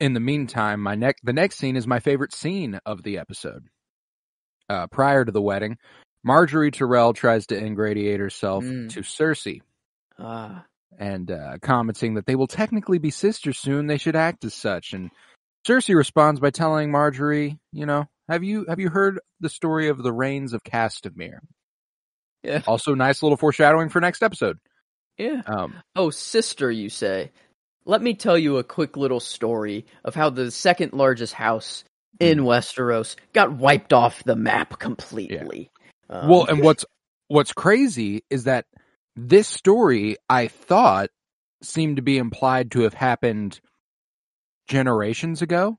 in the meantime, my next the next scene is my favorite scene of the episode. Uh prior to the wedding, Margaery Tyrell tries to ingratiate herself Mm. to Cersei Ah, and uh, commenting that they will technically be sisters soon. They should act as such. And Cersei responds by telling Margaery, "You know, have you have you heard the story of the Rains of Castamere? yeah, Also, nice little foreshadowing for next episode. Yeah. Um, Oh, sister, you say? Let me tell you a quick little story of how the second largest house in Hmm. Westeros got wiped off the map completely. Um, well, and what's what's crazy is that this story I thought seemed to be implied to have happened generations ago.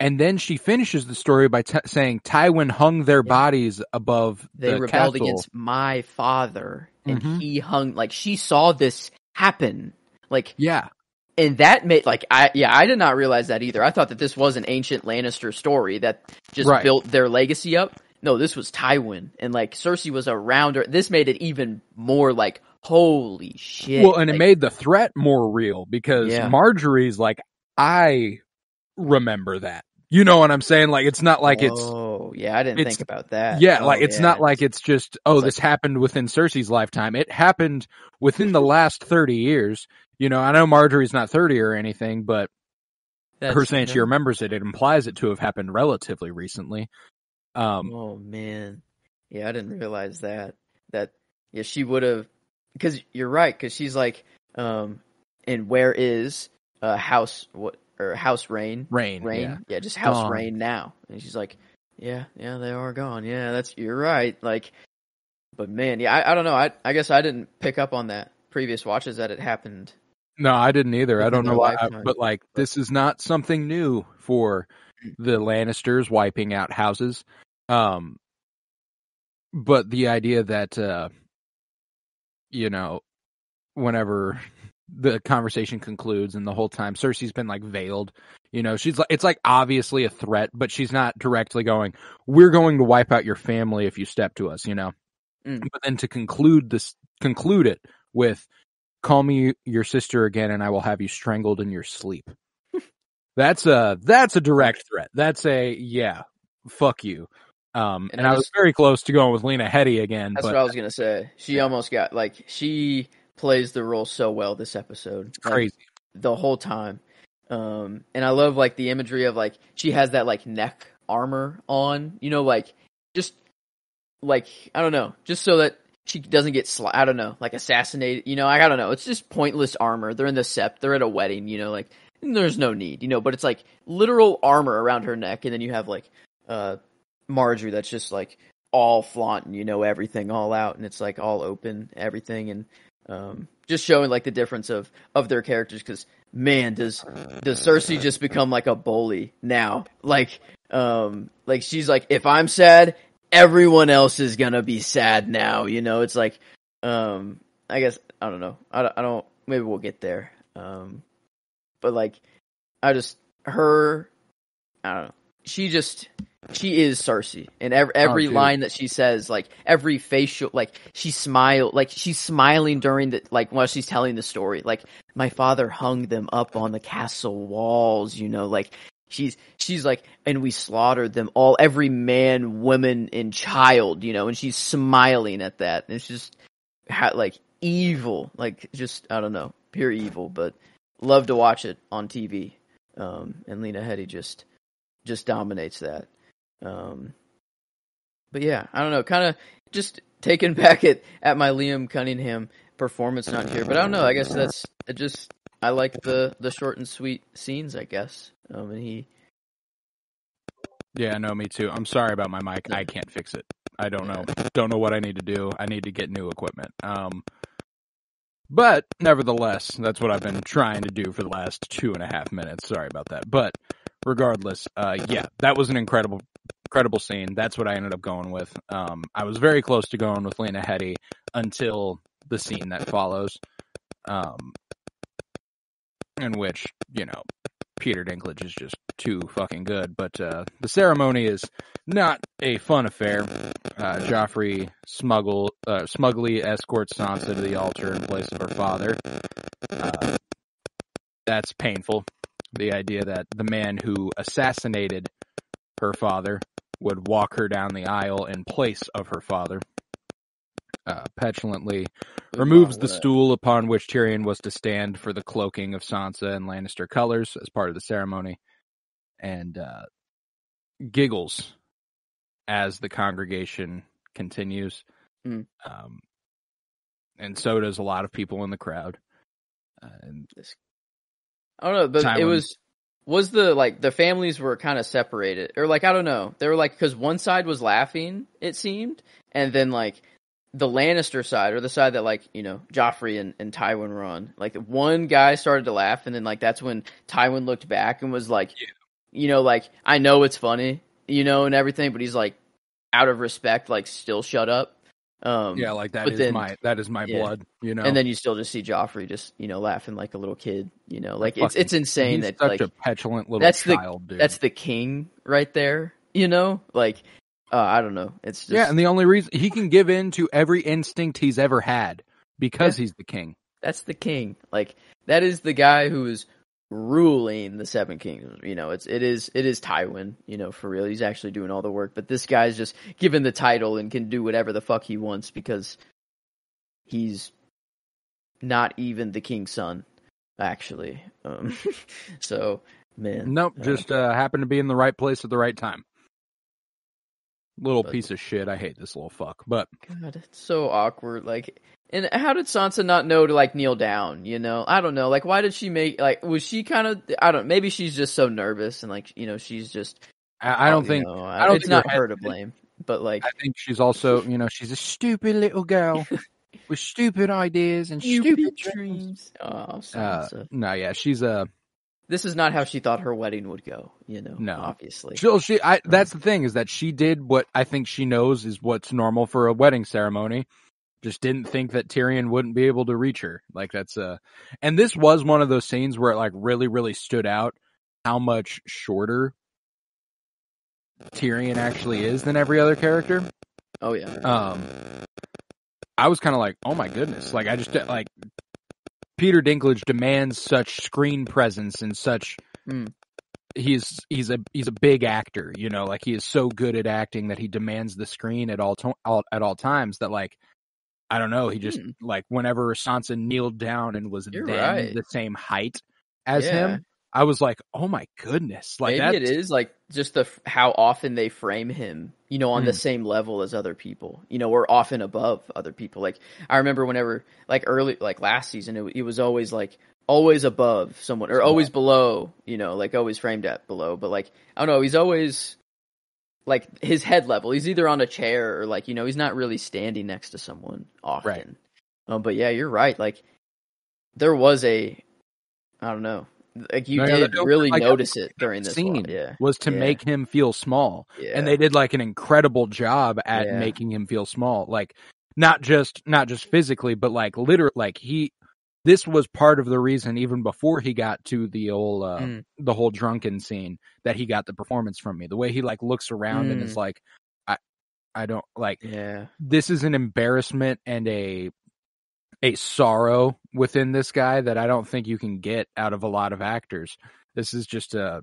And then she finishes the story by t- saying Tywin hung their bodies above they the rebelled castle. against my father, and Mhm. he hung like she saw this happen. Like, Yeah, and that made like I yeah I did not realize that either. I thought that this was an ancient Lannister story that just Right. built their legacy up. No, this was Tywin, and like Cersei was around her. This made it even more like holy shit. Well, and it made the threat more real because Yeah. Margaery's like, I remember that. You know what I'm saying? Like, it's not like it's, Oh yeah, I didn't it's- think about that. yeah, Oh, like it's yeah. not like it's just, oh, It's this happened within Cersei's lifetime. It happened within the last 30 years. You know, I know Margaery's not 30 or anything, but That's- her saying she remembers it, it implies it to have happened relatively recently. Um, Oh man, yeah, I didn't realize that. That yeah, she would have because you're right because she's like, um, and where is uh, House what or House Rain Rain. Rain Yeah. just House Gone. Rain now, and she's like, yeah, yeah, they are gone. Yeah, that's you're right. Like, but man, yeah, I, I don't know. I I guess I didn't pick up on that previous watches that it happened. No, I didn't either. I don't know why, lifetime. but like this is not something new for the Lannisters wiping out houses. Um, but the idea that uh, you know, whenever the conversation concludes and the whole time Cersei's been like veiled, you know, she's like it's like obviously a threat, but she's not directly going, "We're going to wipe out your family if you step to us," you know. Mm. But then to conclude this, conclude it with call me your sister again and I will have you strangled in your sleep. that's a that's a direct threat. That's a yeah, fuck you. Um And and, I was very close to going with Lena Headey again, That's but what I was gonna say. She almost got like she plays the role so well this episode. it's Like, crazy. the whole time. Um, and I love like the imagery of like she has that like neck armor on, you know, like just like I don't know, just so that she doesn't get sli- I don't know, like assassinated. You know, I, I don't know. It's just pointless armor. They're in the sept. They're at a wedding. You know, like there's no need. You know, but it's like literal armor around her neck, and then you have like uh Margaery that's just like all flaunting, you know, everything all out, and it's like all open, everything, and um, just showing like the difference of of their characters. Because man, does does Cersei just become like a bully now? Like, um, like she's like, if I'm sad, everyone else is gonna be sad now. You know, it's like, um, I guess I don't know. I don't, I don't. Maybe we'll get there. Um, but like, I just her. I don't know. She just she is Cersei, and every every dude. line that she says, like every facial, like she smile, like she's smiling during the like while she's telling the story. Like my father hung them up on the castle walls, you know, like she's she's like, and we slaughtered them all, every man, woman, and child, you know, and she's smiling at that. And it's just like evil, like just I don't know, pure evil. But love to watch it on TV. Um, and Lena Headey just just dominates that. Um, but yeah, I don't know, kind of just taken back at at my Liam Cunningham performance not here, but I don't know. I guess that's. Just I like the the short and sweet scenes. I guess. Um, and he Yeah, no, me too. I'm sorry about my mic. I can't fix it. I don't know. Don't know what I need to do. I need to get new equipment. Um, but nevertheless, that's what I've been trying to do for the last two and a half minutes. Sorry about that. But regardless, uh, yeah, that was an incredible, incredible scene. That's what I ended up going with. Um, I was very close to going with Lena Headey until the scene that follows, um, in which you know Peter Dinklage is just too fucking good. But uh, the ceremony is not a fun affair. Uh, Joffrey smuggle uh, smugly escorts Sansa to the altar in place of her father. Uh, that's painful. The idea that the man who assassinated her father would walk her down the aisle in place of her father. Uh, petulantly removes the stool upon which Tyrion was to stand for the cloaking of Sansa and Lannister colors as part of the ceremony, and uh, giggles as the congregation continues. Mm. Um, and so does a lot of people in the crowd. Uh, and I don't know, but it was was the like the families were kind of separated, or like I don't know, they were like because one side was laughing, it seemed, and then like the Lannister side or the side that like you know Joffrey and, and Tywin were on, like one guy started to laugh, and then like that's when Tywin looked back and was like, you know, like I know it's funny, you know, and everything, but he's like out of respect, like still shut up. Um, yeah, like that is then- my that is my yeah. blood, you know. and then you still just see Joffrey just you know laughing like a little kid, you know, like it's Fucking- it's insane he's that such like a petulant little that's the- child, dude. that's the king right there, you know, like uh, I don't know, it's just yeah, and the only reason he can give in to every instinct he's ever had because he's the king. that's the king, like that is the guy who is ruling the seven kingdoms. You know, it's it is it is Tywin, you know, for real. He's actually doing all the work, but this guy's just given the title and can do whatever the fuck he wants because he's not even the king's son, actually. Um, so man, Nope, uh, just uh, happened to be in the right place at the right time. Little But- piece of shit. I hate this little fuck, but God, it's so awkward. Like And how did Sansa not know to like kneel down? You know, I don't know. Like, why did she make like? Was she kind of? I don't. Maybe she's just so nervous and like you know she's just. I, I don't think. know, I don't it's think not her to blame, but like I think she's also, you know, she's a stupid little girl with stupid ideas and stupid, dreams. Oh, Uh, Sansa. no, yeah, she's a. this is not how she thought her wedding would go. You know, No. obviously. She, she, I, that's the thing is that she did what I think she knows is what's normal for a wedding ceremony. Just didn't think that Tyrion wouldn't be able to reach her. Like that's uh and this was one of those scenes where it like really, really stood out how much shorter Tyrion actually is than every other character. Oh yeah. Um, I was kind of like, oh my goodness! Like I just like Peter Dinklage demands such screen presence and such. Hmm. He's he's a he's a big actor, you know. Like he is so good at acting that he demands the screen at all, to- all at all times. That like I don't know. He just Hmm. like whenever Sansa kneeled down and was You're then right. the same height as Yeah. him, I was like, oh my goodness! Like Maybe it that's- like just the how often they frame him, you know, on the Hmm. same level as other people, you know, or often above other people. Like I remember whenever, like early, like last season, it, it was always like always above someone or always below, you know, like always framed at below. But like I don't know, he's always like his head level. He's either on a chair or like you know he's not really standing next to someone often. Right. Um, but yeah, you're right. Like there was a, I don't know. Like you No, did that- really like, notice it during this scene one. Yeah. was to Yeah. make him feel small. Yeah. and they did like an incredible job at Yeah. making him feel small like not just not just physically but like literally like he this was part of the reason even before he got to the old uh Mm. the whole drunken scene that he got the performance from me the way he like looks around and Mm. is like i i don't like Yeah. this is an embarrassment and a a sorrow within this guy that I don't think you can get out of a lot of actors. This is just a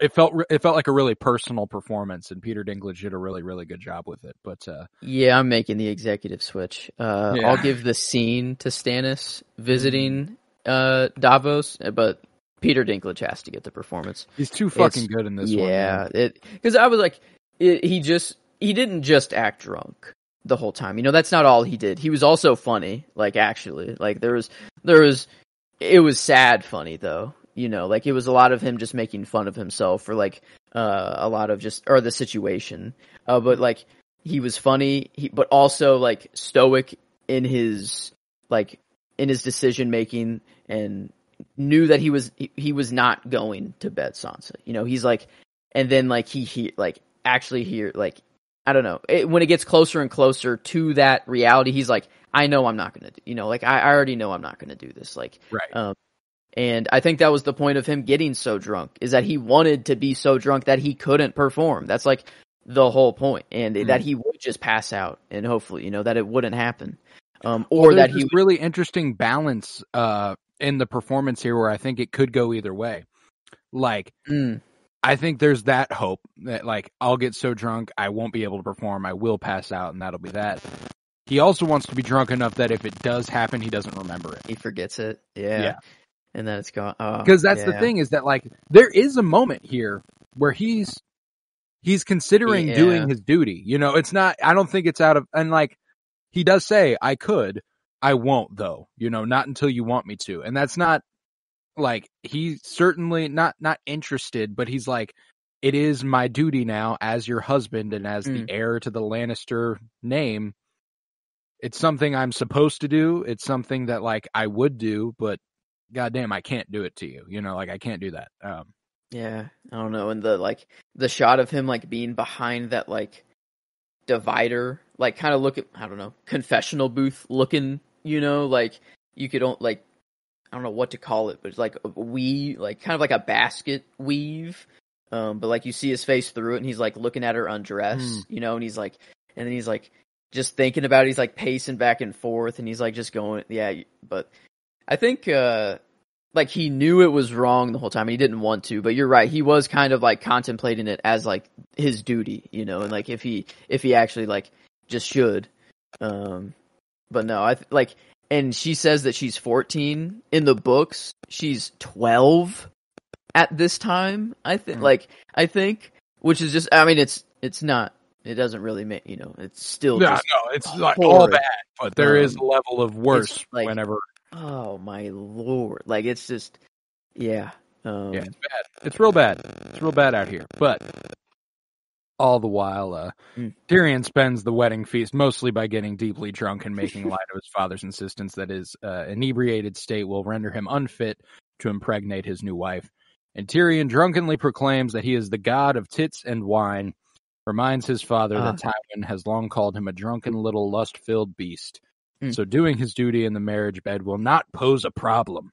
it felt it felt like a really personal performance and Peter Dinklage did a really really good job with it. But uh Yeah, I'm making the executive switch. Uh, Yeah. I'll give the scene to Stannis visiting uh, Davos, but Peter Dinklage has to get the performance. he's too fucking It's- good in this one. yeah, because I was like, it, he just he didn't just act drunk the whole time. You know, that's not all he did. He was also funny. Like actually, like there was there was it was sad funny though. You know, like it was a lot of him just making fun of himself or like uh, a lot of just or the situation. Uh, but like he was funny, he, but also like stoic in his like in his decision making and knew that he was he, he was not going to bet Sansa. You know, he's like, and then like he he like actually here like I don't know it, when it gets closer and closer to that reality, he's like, I know I'm not gonna, do, you know, like I, I already know I'm not gonna do this. Like, Right. um, and I think that was the point of him getting so drunk is that he wanted to be so drunk that he couldn't perform. That's like the whole point, and Hmm. that he would just pass out, and hopefully, you know, that it wouldn't happen, um, Or or that he this really interesting balance uh in the performance here where I think it could go either way. Like Mm, I think there's that hope that like I'll get so drunk I won't be able to perform. I will pass out and that'll be that. He also wants to be drunk enough that if it does happen, he doesn't remember it. he forgets it, yeah, Yeah. And then it's gone. Oh, Because that's the thing is that like there is a moment here where he's he's considering Yeah. doing his duty. You know, it's not. I don't think it's out of and like he does say I could, I won't though. You know, not until you want me to, and that's not like he's certainly not not interested, but he's like. It is my duty now as your husband and as the Mm. heir to the Lannister name. It's something I'm supposed to do. It's something that like I would do, but goddamn, I can't do it to you. You know, like I can't do that. Um, Yeah, I don't know. And the like the shot of him like being behind that like divider, like kind of look at I don't know confessional booth looking. You know, like you could don't like I don't know what to call it, but it's like a weave, like kind of like a basket weave. Um, but like you see his face through it, and he's like looking at her undress. Mm. You know, and he's like, and then he's like just thinking about it. He's like pacing back and forth, and he's like just going, yeah. But I think uh like he knew it was wrong the whole time and he didn't want to but you're right he was kind of like contemplating it as like his duty you know and like if he if he actually like just should um but no i th- like and she says that she's 14 in the books she's 12 at this time i think Hmm. like i think which is just i mean it's it's not it doesn't really make you know. It's still No, just no, it's like all bad, but there is Um, a level of worse like- whenever. Oh my lord, like it's just yeah. Um, Yeah, it's bad. It's real bad. It's real bad out here. But all the while, uh, Mm. Tyrion spends the wedding feast mostly by getting deeply drunk and making light of his father's insistence that his uh, inebriated state will render him unfit to impregnate his new wife. And Tyrion drunkenly proclaims that he is the god of tits and wine, reminds his father Ah. that Tywin has long called him a drunken little lust filled beast. Mm. So doing his duty in the marriage bed will not pose a problem.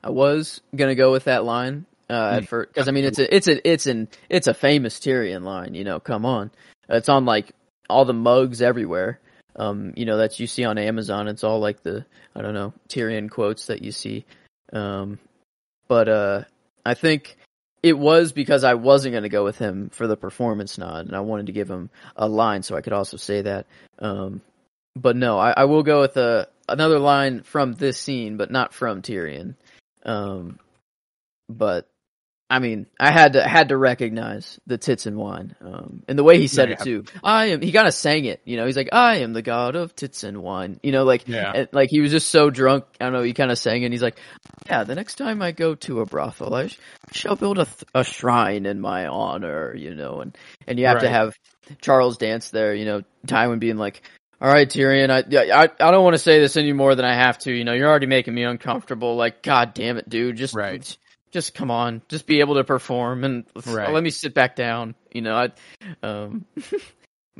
I was gonna go with that line uh, Mm. at first because I mean it's a it's a it's an it's a famous Tyrion line. You know, come on, it's on like all the mugs everywhere. Um, you know that you see on Amazon. It's all like the I don't know Tyrion quotes that you see. Um, but uh, I think it was because I wasn't gonna go with him for the performance nod, and I wanted to give him a line so I could also say that. Um, but no, I, I will go with a another line from this scene, but not from Tyrion. Um, but I mean, I had to had to recognize the tits and wine. Um, and the way he said Yeah, it too. I am. He kind of sang it. You know, he's like, "I am the god of tits and wine." You know, like, Yeah. and, like he was just so drunk. I don't know. He kind of sang, it and he's like, "Yeah, the next time I go to a brothel, I sh- shall build a th- a shrine in my honor." You know, and and you have to have Charles Dance there. You know, Tywin being like. All right, Tyrion. I, I I don't want to say this any more than I have to. You know, you're already making me uncomfortable. Like, god damn it, dude. Just Right. just come on, just be able to perform and Right. let me sit back down. You know, I, um,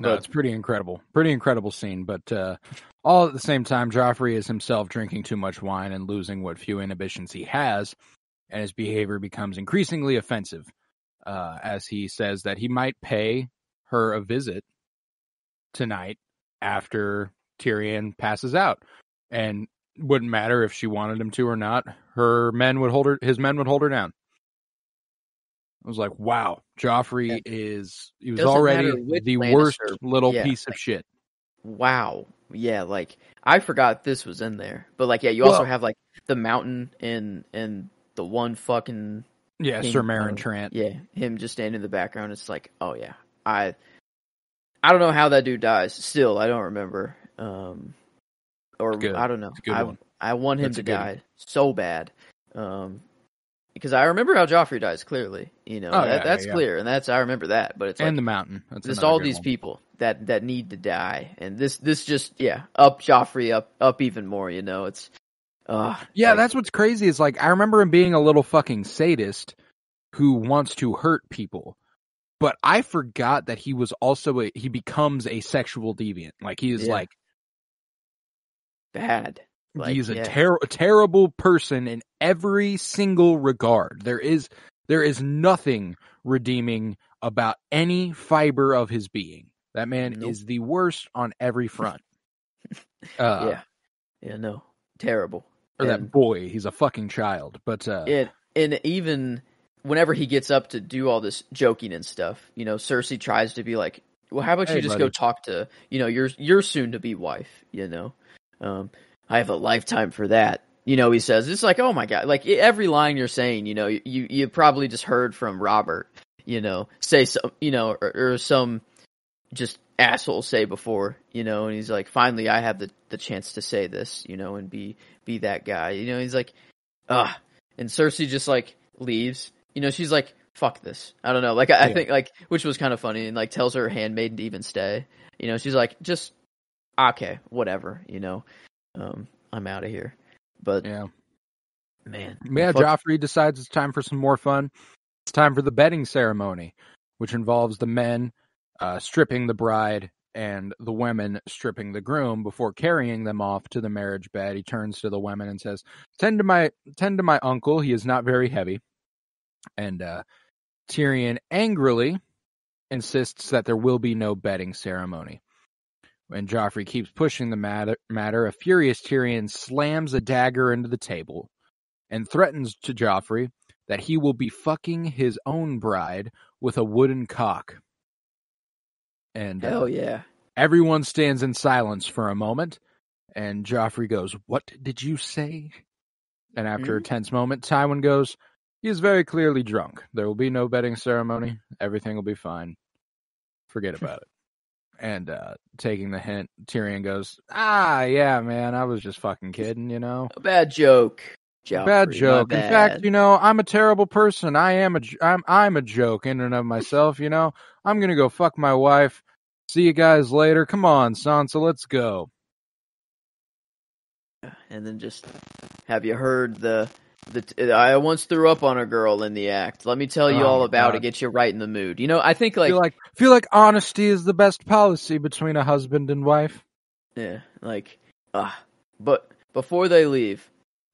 No, But- it's pretty incredible. Pretty incredible scene, but uh, all at the same time, Joffrey is himself drinking too much wine and losing what few inhibitions he has, and his behavior becomes increasingly offensive uh, as he says that he might pay her a visit tonight after Tyrion passes out, and wouldn't matter if she wanted him to or not. Her men would hold her. His men would hold her down. I was like, wow, Joffrey Yeah. is he was Doesn't already the Lannister- worst little yeah, piece of like- shit. wow, yeah, like I forgot this was in there, but like, yeah, you also have like the mountain and and the one fucking Yeah, King, Sir Meryn uh, Trant. yeah, him just standing in the background. It's like, oh yeah, I, I don't know how that dude dies. Still, I don't remember. Um, or. I don't know. I one. I want him That's to good one. die so bad. Um, because I remember how Joffrey dies clearly. You know, Oh, that, yeah, that's yeah, yeah. clear, and that's I remember that. But it's and like the mountain. That's just all these one. people that that need to die, and this this just yeah up Joffrey up up even more. You know, it's uh Yeah, like, that's what's crazy. Is like I remember him being a little fucking sadist who wants to hurt people, but I forgot that he was also a he becomes a sexual deviant. Like he is Yeah. like bad. Like, he's a yeah. ter- terrible person in every single regard. There is there is nothing redeeming about any fiber of his being. That man Nope. is the worst on every front. Uh, yeah, yeah, no, terrible. or that boy, he's a fucking child. But uh, And and even whenever he gets up to do all this joking and stuff, you know, Cersei tries to be like, "Well, how about Hey, you just buddy. go talk to you know your your soon to be wife?" You know, um, I have a lifetime for that. You know, he says it's like, "Oh my god!" Like every line you're saying, you know, you you probably just heard from Robert. You know, say some, you know, or, or some just asshole say before, you know, and he's like, finally, I have the the chance to say this, you know, and be be that guy. You know, he's like, ah, and Cersei just like leaves. You know, she's like, fuck this. I don't know. Like, I, I think like, which was kind of funny, and like tells her handmaiden to even stay. You know, she's like, just okay, whatever. You know, um, I'm out of here. But yeah. man, Yeah, fuck- Joffrey decides it's time for some more fun. It's time for the bedding ceremony, which involves the men uh, stripping the bride and the women stripping the groom before carrying them off to the marriage bed. He turns to the women and says, "Tend to my tend to my uncle. He is not very heavy." And uh, Tyrion angrily insists that there will be no bedding ceremony. When Joffrey keeps pushing the matter, matter, a furious Tyrion slams a dagger into the table and threatens to Joffrey that he will be fucking his own bride with a wooden cock. And uh, yeah. everyone stands in silence for a moment, and Joffrey goes, What did you say? And after a tense moment, Tywin goes, He is very clearly drunk. There will be no bedding ceremony. Everything will be fine. Forget about it. And uh taking the hint, Tyrion goes, "Ah, yeah, man, I was just fucking kidding, you know." A bad joke. Joffrey, bad joke. In bad. fact, you know, I'm a terrible person. I am a, j- I'm, I'm a joke in and of myself. You know, I'm gonna go fuck my wife. See you guys later. Come on, Sansa, let's go. and then just have you heard the the I once threw up on a girl in the act. Let me tell you Oh all about it. Get you right in the mood. You know, I think like, feel like, feel like honesty is the best policy between a husband and wife. yeah, like, ah. But before they leave,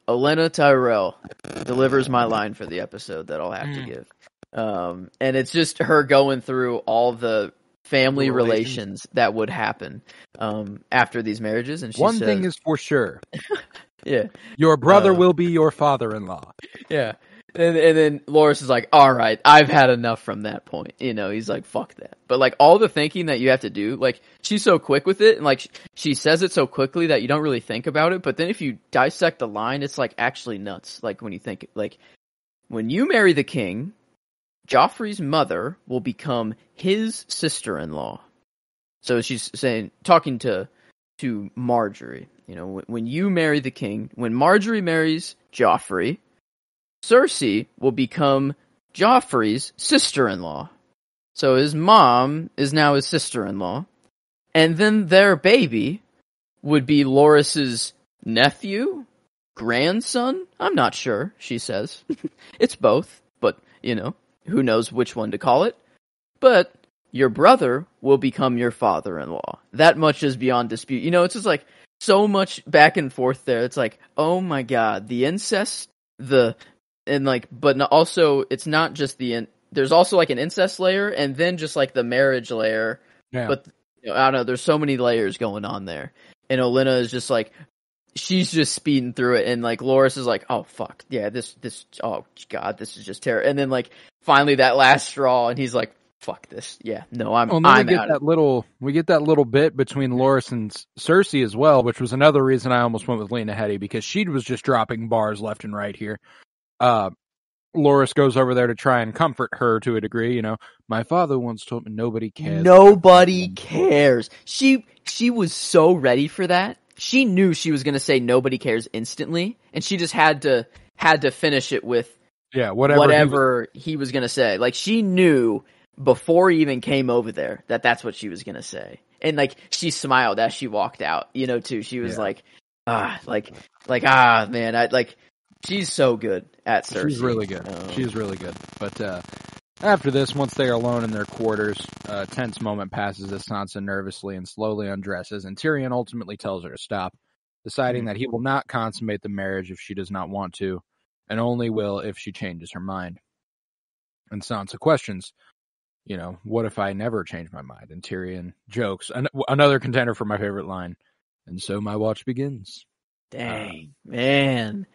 Olenna Tyrell delivers my line for the episode that I'll have to Mm. give. Um, and it's just her going through all the family Relations. relations that would happen um after these marriages and she One says, thing is for sure: yeah your brother Uh, will be your father-in-law. Yeah. And and then Loras is like, "All right, I've had enough from that point." You know, he's like, "Fuck that." But like all the thinking that you have to do, like she's so quick with it and like she says it so quickly that you don't really think about it, but then if you dissect the line, it's like actually nuts. Like when you think like when you marry the king, Joffrey's mother will become his sister-in-law. So she's saying talking to to Margaery, you know, when, you marry the king, when Margaery marries Joffrey, Cersei will become Joffrey's sister-in-law. So his mom is now his sister-in-law, and then their baby would be Loras's nephew, grandson. I'm not sure. She says it's both, but you know who knows which one to call it. But your brother will become your father-in-law. That much is beyond dispute. You know, it's just like so much back and forth there. It's like, oh my god, the incest, the and like, but also it's not just the in, there's also like an incest layer and then just like the marriage layer. Yeah. But you know, I don't know. There's so many layers going on there, and Olenna is just like. She's just speeding through it, and like Loras is like, "Oh fuck, yeah, this, this, oh god, this is just terror." And then like finally that last straw, and he's like, "Fuck this, yeah, no, I'm, Well, I'm we get out." that little we get that little bit between Loras and Cersei as well, which was another reason I almost went with Lena Headey because she was just dropping bars left and right here. Uh, Loras goes over there to try and comfort her to a degree. You know, my father once told me nobody cares. Nobody cares. She she was so ready for that. She knew she was going to say nobody cares instantly, and she just had to had to finish it with Yeah, whatever. he was- whatever he was going to say. Like she knew before he even came over there that that's what she was going to say. And like she smiled as she walked out, you know, too. She was Yeah. like ah, like like ah, man, I like she's so good at Cersei. She's really good. Um, She's really good. But uh, after this, once they are alone in their quarters, a tense moment passes as Sansa nervously and slowly undresses, and Tyrion ultimately tells her to stop, deciding that he will not consummate the marriage if she does not want to, and only will if she changes her mind. And Sansa questions, you know, what if I never change my mind? And Tyrion jokes, an- another contender for my favorite line. And so my watch begins. Dang, man.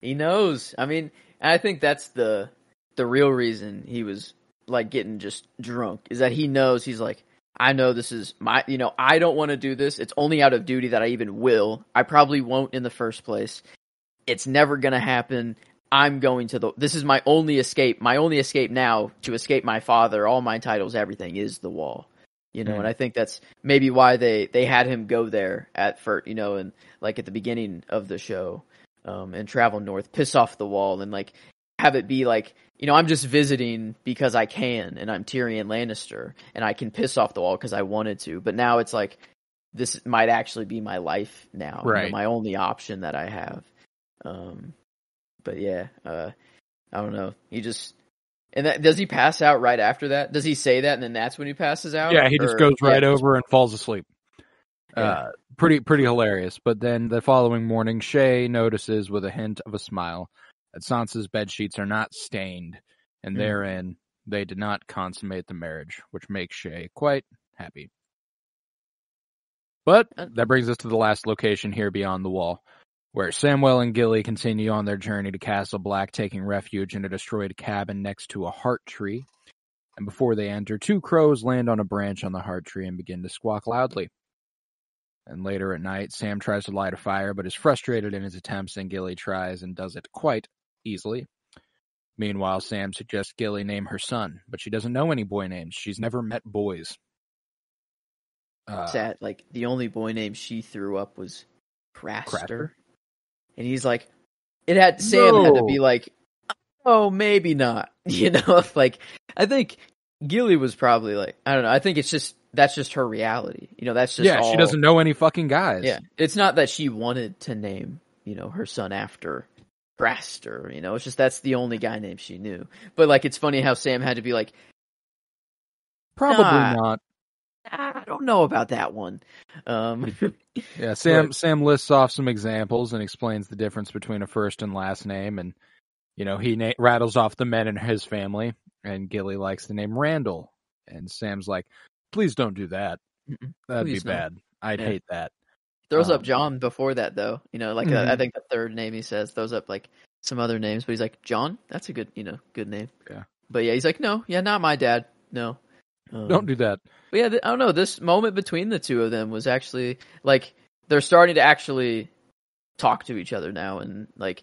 He knows. I mean, I think that's the the real reason he was like getting just drunk is that he knows he's like I know this is my you know, I don't want to do this. It's only out of duty that I even will. I probably won't in the first place. It's never going to happen. I'm going to the this is my only escape. My only escape now to escape my father, all my titles, everything is the wall. You know, Hmm. and I think that's maybe why they they had him go there at first, you know, and like at the beginning of the show, um, and travel north, piss off the wall, and like have it be like, you know, I'm just visiting because I can, and I'm Tyrion Lannister, and I can piss off the wall because I wanted to. But now it's like this might actually be my life now, you know, Right. my only option that I have. Um, but yeah, uh, I don't know. He just and that, does he pass out right after that? Does he say that and then that's when he passes out? Yeah, he just goes right yeah, over and falls asleep. Yeah. Uh, pretty pretty hilarious. But then the following morning, Shae notices with a hint of a smile that Sansa's bed sheets are not stained, and Mm. therein they did not consummate the marriage, which makes Shae quite happy. But Uh, that brings us to the last location here beyond the wall, where Samwell and Gilly continue on their journey to Castle Black, taking refuge in a destroyed cabin next to a heart tree. And before they enter, two crows land on a branch on the heart tree and begin to squawk loudly. And later at night, Sam tries to light a fire, but is frustrated in his attempts, and Gilly tries and does it quite easily. Meanwhile, Sam suggests Gilly name her son, but she doesn't know any boy names. She's never met boys. Uh, sad. Like the only boy name she threw up was Craster, Craster? And he's like, it had Sam had to be like, oh, maybe not. You know, like I think Gilly was probably like, I don't know. I think it's just that's just her reality. You know, that's just yeah, she doesn't know any fucking guys. Yeah, it's not that she wanted to name you know her son after Craster. You know, it's just that's the only guy name she knew. But like, it's funny how Sam had to be like, probably Nah. not. I don't know about that one. Um, Yeah, Sam Right. Sam lists off some examples and explains the difference between a first and last name, and you know he na- rattles off the men in his family, and Gilly likes the name Randall, and Sam's like, "Please don't do that. That'd be no." bad. I'd Yeah. hate that." throws up Um, Jon before that though. You know, like uh, I Mhm. think the third name he says throws up like some other names, but he's like Jon. That's a good, you know, good name. Yeah. But yeah, he's like, no, yeah, not my dad. No. Um, Don't do that. Yeah, I don't know. This moment between the two of them was actually like they're starting to actually talk to each other now, and like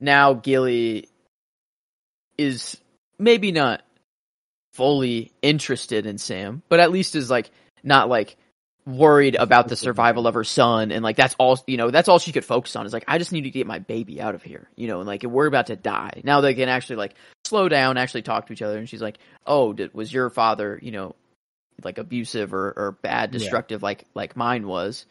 now Gilly is maybe not fully interested in Sam, but at least is like not like worried about the survival of her son and like that's all you know that's all she could focus on is like i just need to get my baby out of here you know and like we're about to die now they can actually like slow down actually talk to each other and she's like oh did, was your father you know like abusive or, or bad Yeah. destructive like like mine was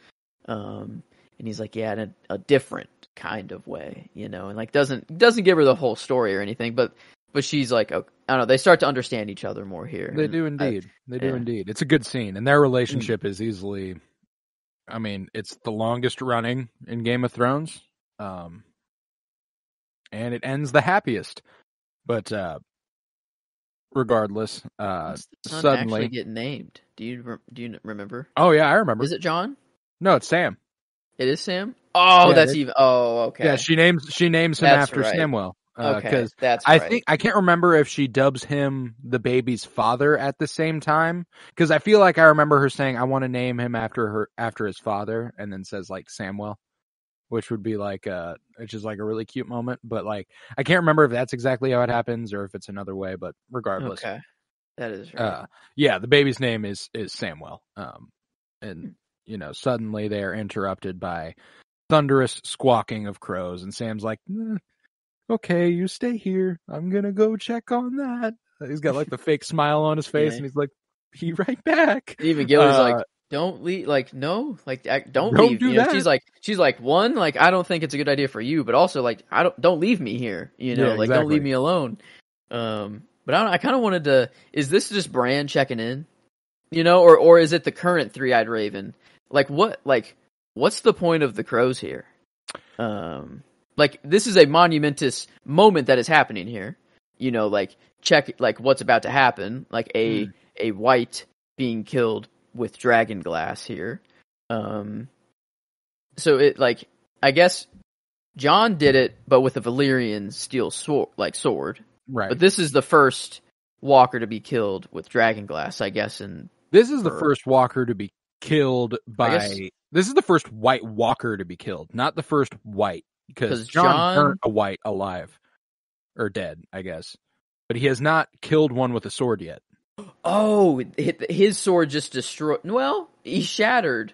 um and he's like yeah in a, a different kind of way you know and like doesn't doesn't give her the whole story or anything but but she's like oh, i don't know they start to understand each other more here They And do I- indeed. they do yeah. indeed. It's a good scene, and their relationship is easily. I mean, it's the longest running in Game of Thrones, um, and it ends the happiest. But uh, regardless, uh, What's the son suddenly- get named do you re- do you remember oh yeah, I remember. is it Jon No, it's Sam. it is sam oh Yeah, that's even oh okay Yeah, she names she names him That's after right. Samuel. okay Because that's I right. think I can't remember if she dubs him the baby's father at the same time. Because I feel like I remember her saying, "I want to name him after her after his father," and then says like Samuel, which would be like uh, which is like a really cute moment. But like I can't remember if that's exactly how it happens or if it's another way. But regardless, okay that is right uh, yeah, the baby's name is is Samuel. Um, Hmm. and you know, suddenly they are interrupted by thunderous squawking of crows, and Sam's like, "Eh, "Okay, you stay here. I'm gonna go check on that." He's got like the fake smile on his face, Yeah. and he's like, "Be right back." even gilly's uh, like don't leave like no like don't, Don't leave do you know, that. she's like she's like one like i don't think it's a good idea for you but also like i don't don't leave me here you know? Yeah, like don't leave me alone. Um but i don't i kind of wanted to is this just Bran checking in? You know or or is it the current three-eyed raven? Like what like what's the point of the crows here? Um like this is a monumentous moment that is happening here. You know like check like what's about to happen. Like a a white being killed with dragon glass here um so it like i guess Jon did it but with a valyrian steel sword like sword right. but this is the first walker to be killed with dragon glass i guess and this is the for- first Walker to be killed by. This is the first White Walker to be killed, not the first White, because Jon, Jon- burnt a White alive or dead, I guess. But he has not killed one with a sword yet. Oh his sword just destroyed well he shattered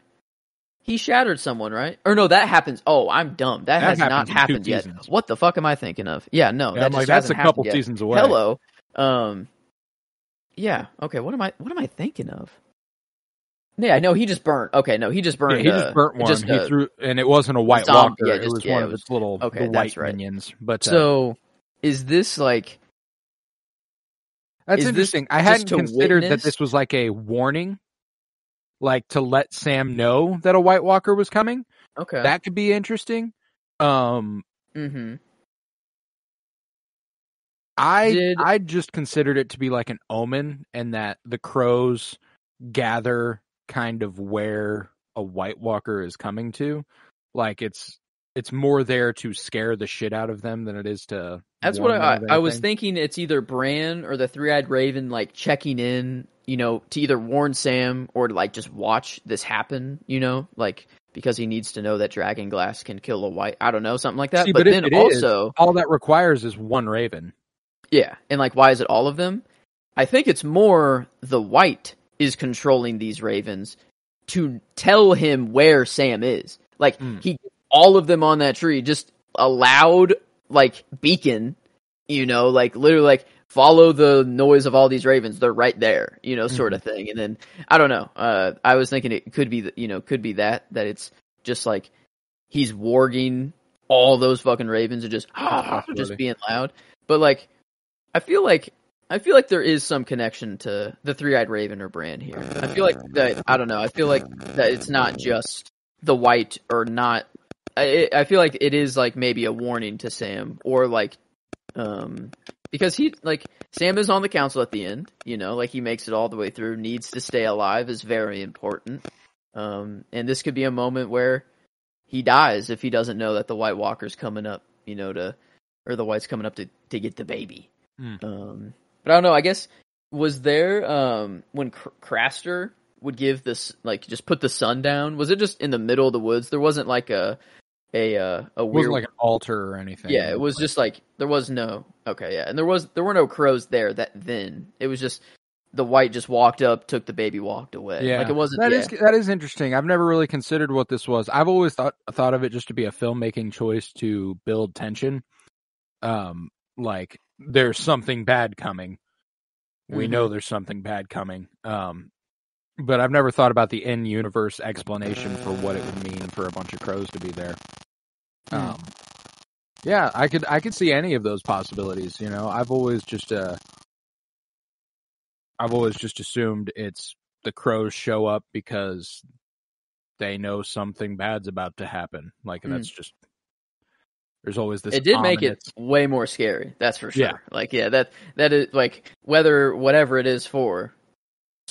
he shattered someone right or no that happens oh i'm dumb that, That has not happened yet seasons. what the fuck am i thinking of yeah no And that just like, that's a couple yet. seasons away. Hello. Um Yeah, okay, what am I what am I thinking of? Yeah, no, he just burnt. Okay, no, he just Yeah, burned. he just uh, burnt one. just, he uh, threw, and it wasn't a White zombie- Walker. yeah, it was yeah, one it of his little okay, that's white right. minions. But uh, So is this like that's is this interesting. I hadn't considered that this was like a warning, like to let Sam know that a White Walker was coming. okay? That could be interesting. Um, mm-hmm. I Did- I just considered it to be like an omen, and that the crows gather kind of where a White Walker is coming to. Like it's it's more there to scare the shit out of them than it is to. That's what I I was thinking. It's either Bran or the Three Eyed Raven, like checking in, you know, to either warn Sam or to like just watch this happen, you know, like because he needs to know that Dragon Glass can kill a white. I don't know, something like that. See, but, but then it is- also, All that requires is one Raven. Yeah, and like, why is it all of them? I think it's more the white is controlling these ravens to tell him where Sam is. Like Mm. he all of them on that tree just a loud like beacon, you know, like literally like follow the noise of all these ravens. They're right there, you know, sort of thing. And then I don't know. Uh, I was thinking it could be, you know, could be that that it's just like he's warging all those fucking ravens and just just being loud. But like, I feel like I feel like there is some connection to the three-eyed raven or Bran here. I feel like that. I don't know. I feel like that it's not just the white or not. I I feel like it is like maybe a warning to Sam or like, um, because he like Sam is on the council at the end. You know, like he makes it all the way through. Needs to stay alive is very important. Um, and this could be a moment where he dies if he doesn't know that the White Walker's coming up. You know, to or the White's coming up to to get the baby. Hmm. Um, but I don't know. I guess was there um when Cr- Craster would give this like just put the son down? Was it just in the middle of the woods? There wasn't like a a uh, a It weird wasn't like an altar or anything. yeah. It was just like there was no okay yeah, and there was there were no crows there that then. It was just the white just walked up, took the baby, walked away. Yeah, like it wasn't. That yeah. is that is interesting. I've never really considered what this was. I've always thought thought of it just to be a filmmaking choice to build tension. Um, like there's something bad coming. We Mhm. know there's something bad coming. Um, but I've never thought about the in universe explanation for what it would mean for a bunch of crows to be there. Hmm. Um, yeah, I could I could see any of those possibilities. You know, I've always just uh, I've always just assumed it's the crows show up because they know something bad's about to happen. Like Hmm. that's just there's always this. it did make it way more scary. That's for sure. Yeah. Like yeah, that that is like whether whatever it is for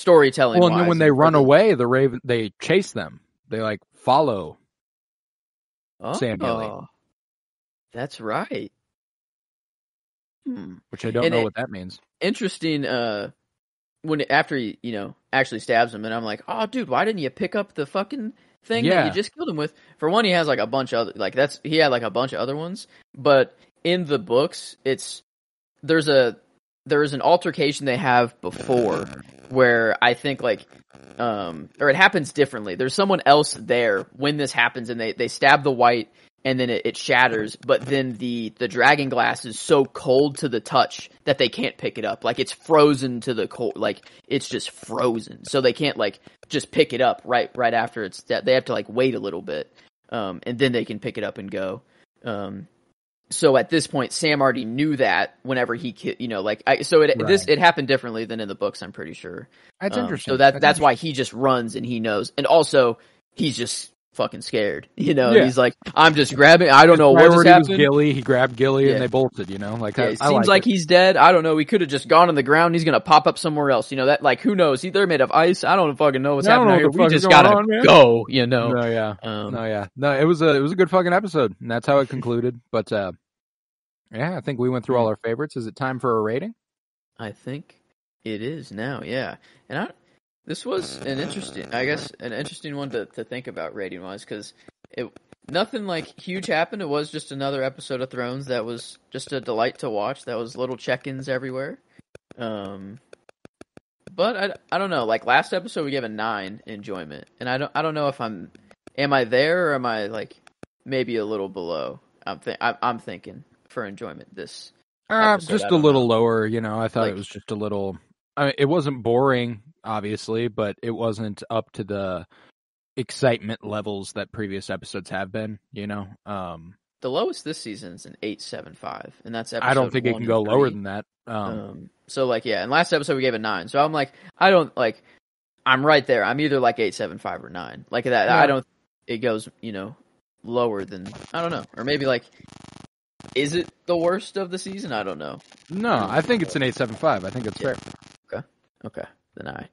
storytelling. Well, and then when they run away, the raven they chase them. They like follow. oh, Sam. That's right. Hmm. Which I don't And know it- what that means. Interesting. Uh, when after he you know actually stabs him, and I'm like, oh dude, why didn't you pick up the fucking thing that you just killed him with? For one, he has like a bunch of other like that's he had like a bunch of other ones, but in the books, it's there's a there's an altercation they have before where I think like um or it happens differently. There's someone else there when this happens and they they stab the white and then it, it shatters, but then the the dragon glass is so cold to the touch that they can't pick it up. Like it's frozen to the cold like it's just frozen. So they can't like just pick it up right right after it's that they have to like wait a little bit. Um and then they can pick it up and go. Um so at this point, Sam already knew that whenever he, ki- you know, like I, so it this it happened differently than in the books. I'm pretty sure. That's Um, interesting. So that that's why he just runs and he knows, and also he's just fucking scared. You know, Yeah. he's like, I'm just grabbing. I don't know what just Priority happened. Gilly. He grabbed Gilly Yeah. and they bolted. You know, like Yeah, I, it I seems like, it. he's dead. I don't know. He could have just gone on the ground. He's gonna pop up somewhere else. You know that? Like, who knows? He, they're made of ice. I don't fucking know what's Yeah, happening know here. what We the fuck is just gotta on, go. You know. No, yeah, Um, no, yeah, no. It was a it was a good fucking episode, and that's how it concluded. But uh yeah, I think we went through all our favorites. Is it time for a rating? I think it is now, yeah. And I, this was an interesting, I guess, an interesting one to, to think about rating wise because it nothing like huge happened. It was just another episode of Thrones that was just a delight to watch. That was little check-ins everywhere. Um, but I, I don't know. Like last episode, we gave a nine enjoyment, and I don't I don't know if I'm am I there or am I like maybe a little below. I'm th- I'm, I'm thinking for enjoyment this. Uh, Episode, just a little know. lower. You know, I thought Like- it was just a little. I mean, it wasn't boring, obviously, but it wasn't up to the excitement levels that previous episodes have been. You know, um, The lowest this season is an eight seven five, and that's episode I don't think it can go lower than that. Um, Um, so like yeah, and last episode we gave a nine. So I'm like, I don't like, I'm right there. I'm either like eight seven five or nine, like that. Yeah. I don't. It goes, you know, lower than I don't know, or maybe like, is it the worst of the season? I don't know. no, I think it's an eight seven five. I think it's Yeah. fair. Okay. Okay, then I,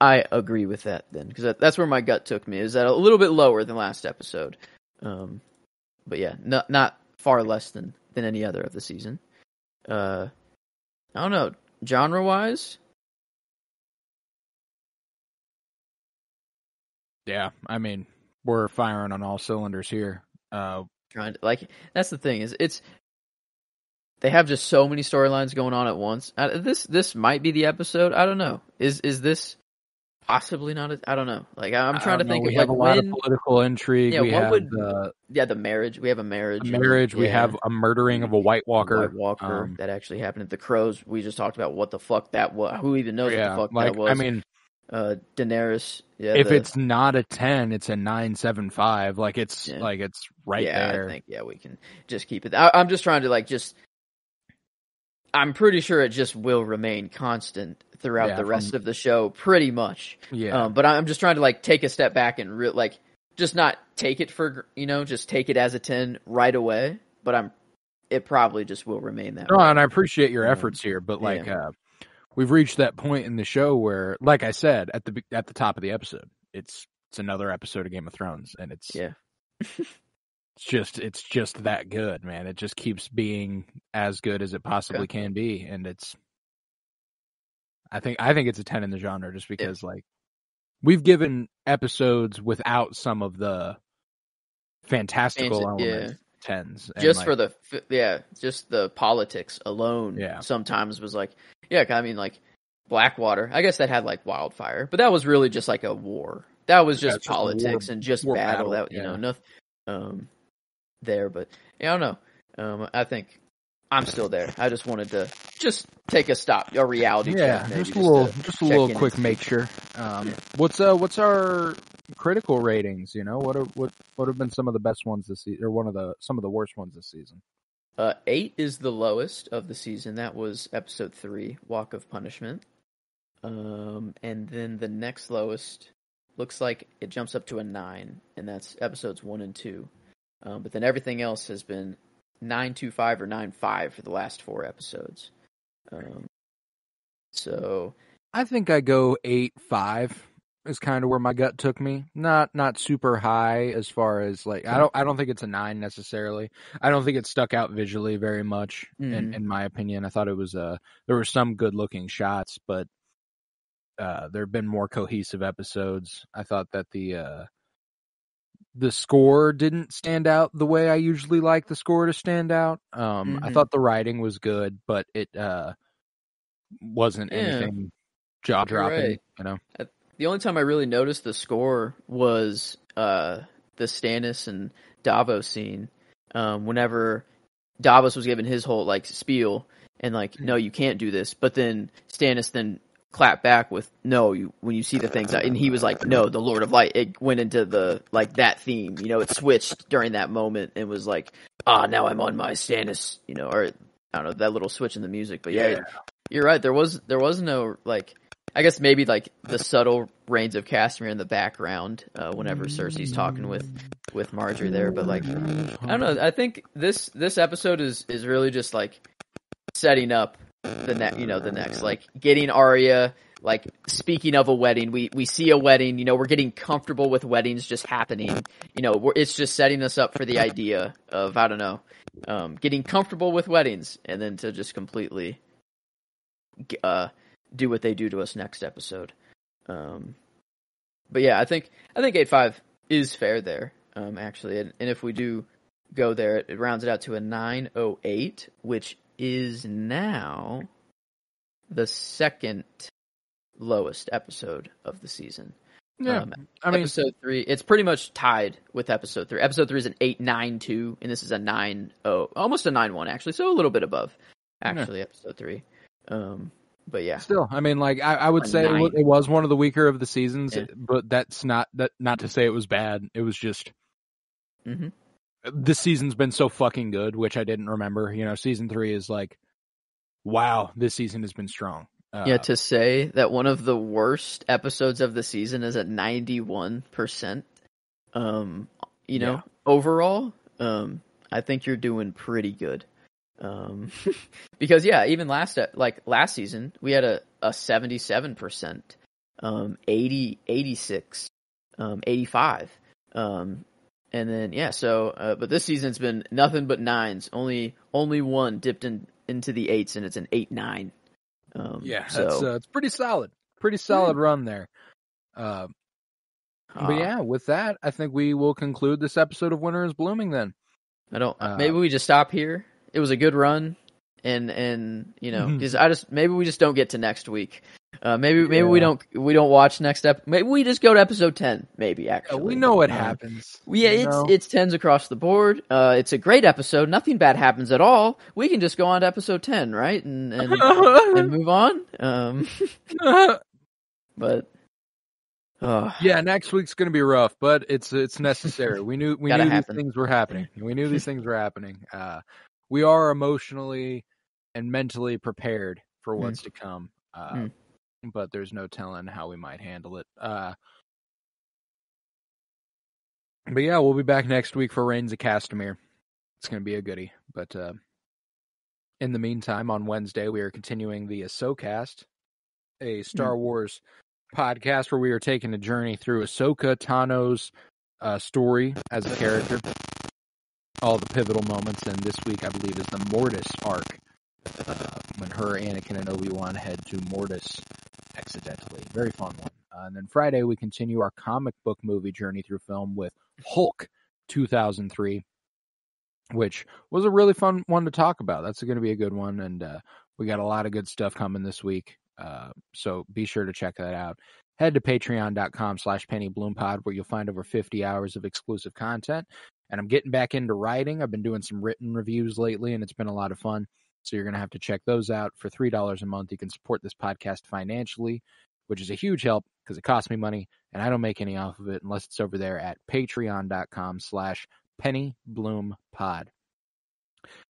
I agree with that then because that, that's where my gut took me. Is that a little bit lower than last episode? Um, but yeah, not not far less than than any other of the season. Uh, I don't know genre wise. Yeah, I mean, we're firing on all cylinders here. Uh, trying to like that's the thing is it's they have just so many storylines going on at once. Uh, this this might be the episode. I don't know. Is is this possibly not. A, I don't know. Like I- I'm trying to know, think we of have like a lot when. of political intrigue. Yeah, we what have would- the yeah, the marriage. We have a marriage. then- marriage. We have a murdering of a White Walker. White Walker Um, that actually happened. At the crows. We just talked about what the fuck that was. Who even knows yeah, what the fuck like that was? I mean, uh, Daenerys. Yeah, if the- it's not a ten, it's a nine seven five. Like it's Yeah. like it's right yeah, there. I think yeah, we can just keep it. I, I'm just trying to like just. I'm pretty sure it just will remain constant throughout Yeah, the rest from- of the show, pretty much. yeah, Um, but I'm just trying to like take a step back and re- like just not take it for you know just take it as a ten right away. But I'm it probably just will remain that. no, way. and I appreciate your Um, efforts here, but like yeah. uh, we've reached that point in the show where, like I said at the at the top of the episode, it's it's another episode of Game of Thrones, and it's Yeah. it's just it's just that good, man. It just keeps being as good as it possibly can be, and it's. I think I think it's a ten in the genre just because like we've given episodes without some of the fantastical Fancy- yeah. elements tens and, just like, for the yeah, just the politics alone. Yeah. sometimes was like yeah, I mean like Blackwater. I guess that had like wildfire, but that was really just like a war. That was Yeah, just just politics war- and just battle. battle, That you yeah. know nothing um there, but yeah, I don't know. Um, I think I'm still there. I just wanted to just take a stop, a reality yeah, check. Just a little, just a little quick make sure. Um, what's uh, what's our critical ratings? You know, what are what what have been some of the best ones this season, or one of the some of the worst ones this season? Uh, eight is the lowest of the season. That was episode three, Walk of Punishment. Um, and then the next lowest looks like it jumps up to a nine, and that's episodes one and two. Um, but then everything else has been nine two five or nine five for the last four episodes. Um, so I think I go eight five is kind of where my gut took me. Not not super high as far as like I don't I don't think it's a nine necessarily. I don't think it stuck out visually very much in Mhm. in my opinion. I thought it was uh there were some good looking shots, but uh there have been more cohesive episodes. I thought that the uh the score didn't stand out the way I usually like the score to stand out. Um I Mhm. thought the writing was good, but it uh wasn't Yeah. anything jaw dropping, right. you know. the only time I really noticed the score was uh, the Stannis and Davos scene. Um, whenever Davos was given his whole like spiel and like, no, you can't do this, but then Stannis then clapped back with, no, you when you see the things, and he was like, no, the Lord of Light. It went into the like that theme, you know, it switched during that moment and was like, ah, now I'm on my Stannis, you know, or I don't know that little switch in the music, but yeah, you're right. There was there was no like I guess maybe like the subtle Rains of Castamere in the background uh, whenever Cersei's talking with with Margaery there, but like I don't know. I think this this episode is is really just like setting up the next, you know, the next like getting Arya. Like speaking of a wedding, we we see a wedding. You know, we're getting comfortable with weddings just happening. You know, we're, it's just setting us up for the idea of I don't know, um, getting comfortable with weddings, and then to just completely uh, do what they do to us next episode. Um, but yeah, I think I think eight five is fair there. Um, actually, and, and if we do go there, it, it rounds it out to a nine oh eight, which is now the second lowest episode of the season. Yeah, Um, I mean, episode three, it's pretty much tied with episode three. Episode three is an eight nine two, and this is a nine oh, almost a nine one actually, so a little bit above actually episode three. Um, but yeah, still, I mean, like I, I would A say it, nine. it was one of the weaker of the seasons, Yeah. but that's not that not to say it was bad. It was just hmm this season's been so fucking good, which I didn't remember. You know, season three is like, wow, this season has been strong. Uh, yeah. To say that one of the worst episodes of the season is at ninety one percent, um, you know, Yeah. overall, um, I think you're doing pretty good. Um, because yeah, even last e- like last season we had a a seventy seven percent, um, 80, 86, um, eighty five, um, and then yeah, so uh, but this season's been nothing but nines. Only only one dipped in into the eights, and it's an eight nine. Um, yeah, so that's uh, it's pretty solid, pretty solid run there. Uh, ah, but yeah, with that, I think we will conclude this episode of Winter is Blooming. Then I don't. uh, maybe we just stop here. It was a good run, and and you know, because I just maybe we just don't get to next week. Uh, maybe maybe we don't we don't watch next ep. Maybe we just go to episode ten. Maybe Yeah, actually we know what Uh, happens. Yeah, it's know? it's tens across the board. Uh, it's a great episode. Nothing bad happens at all. We can just go on to episode ten, right? And and, and move on. Um, but uh, yeah, next week's gonna be rough, but it's it's necessary. We knew we knew happen. these things were happening. We knew these things were happening. Uh, we are emotionally and mentally prepared for Mm. what's to come. Uh, Mm. But there's no telling how we might handle it. Uh, but yeah, we'll be back next week for Rains of Castamere. It's gonna be a goodie. But uh, in the meantime, on Wednesday we are continuing the Ahsokast, a Star Wars podcast where we are taking a journey through Ahsoka Tano's uh, story as a character, all the pivotal moments, and this week I believe is the Mortis arc, uh, when her, Anakin, and Obi Wan head to Mortis accidentally. Very fun one. Uh, and then Friday we continue our comic book movie journey through film with Hulk 2003, which was a really fun one to talk about. That's going to be a good one, and uh, we got a lot of good stuff coming this week. Uh, so be sure to check that out. Head to patreon.com slash pennybloom where you'll find over 50 hours of exclusive content. And I'm getting back into writing. I've been doing some written reviews lately, and it's been a lot of fun. So you're going to have to check those out. For $3 a month, you can support this podcast financially, which is a huge help because it costs me money, and I don't make any off of it unless it's over there at patreon.com slash pennybloom pod.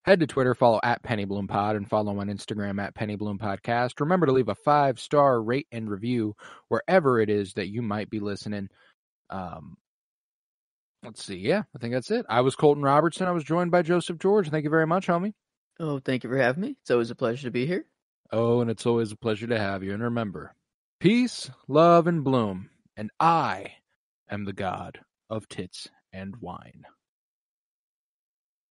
Head to Twitter, follow at PennyBloomPod, and follow on Instagram at PennyBloomPodcast. Remember to leave a five star rate and review wherever it is that you might be listening. Um, let's see. Yeah, I think that's it. I was Colton Robertson. I was joined by Joseph George. Thank you very much, homie. Oh, thank you for having me. It's always a pleasure to be here. Oh, and it's always a pleasure to have you. And remember, peace, love, and bloom. And I am the god of tits and wine.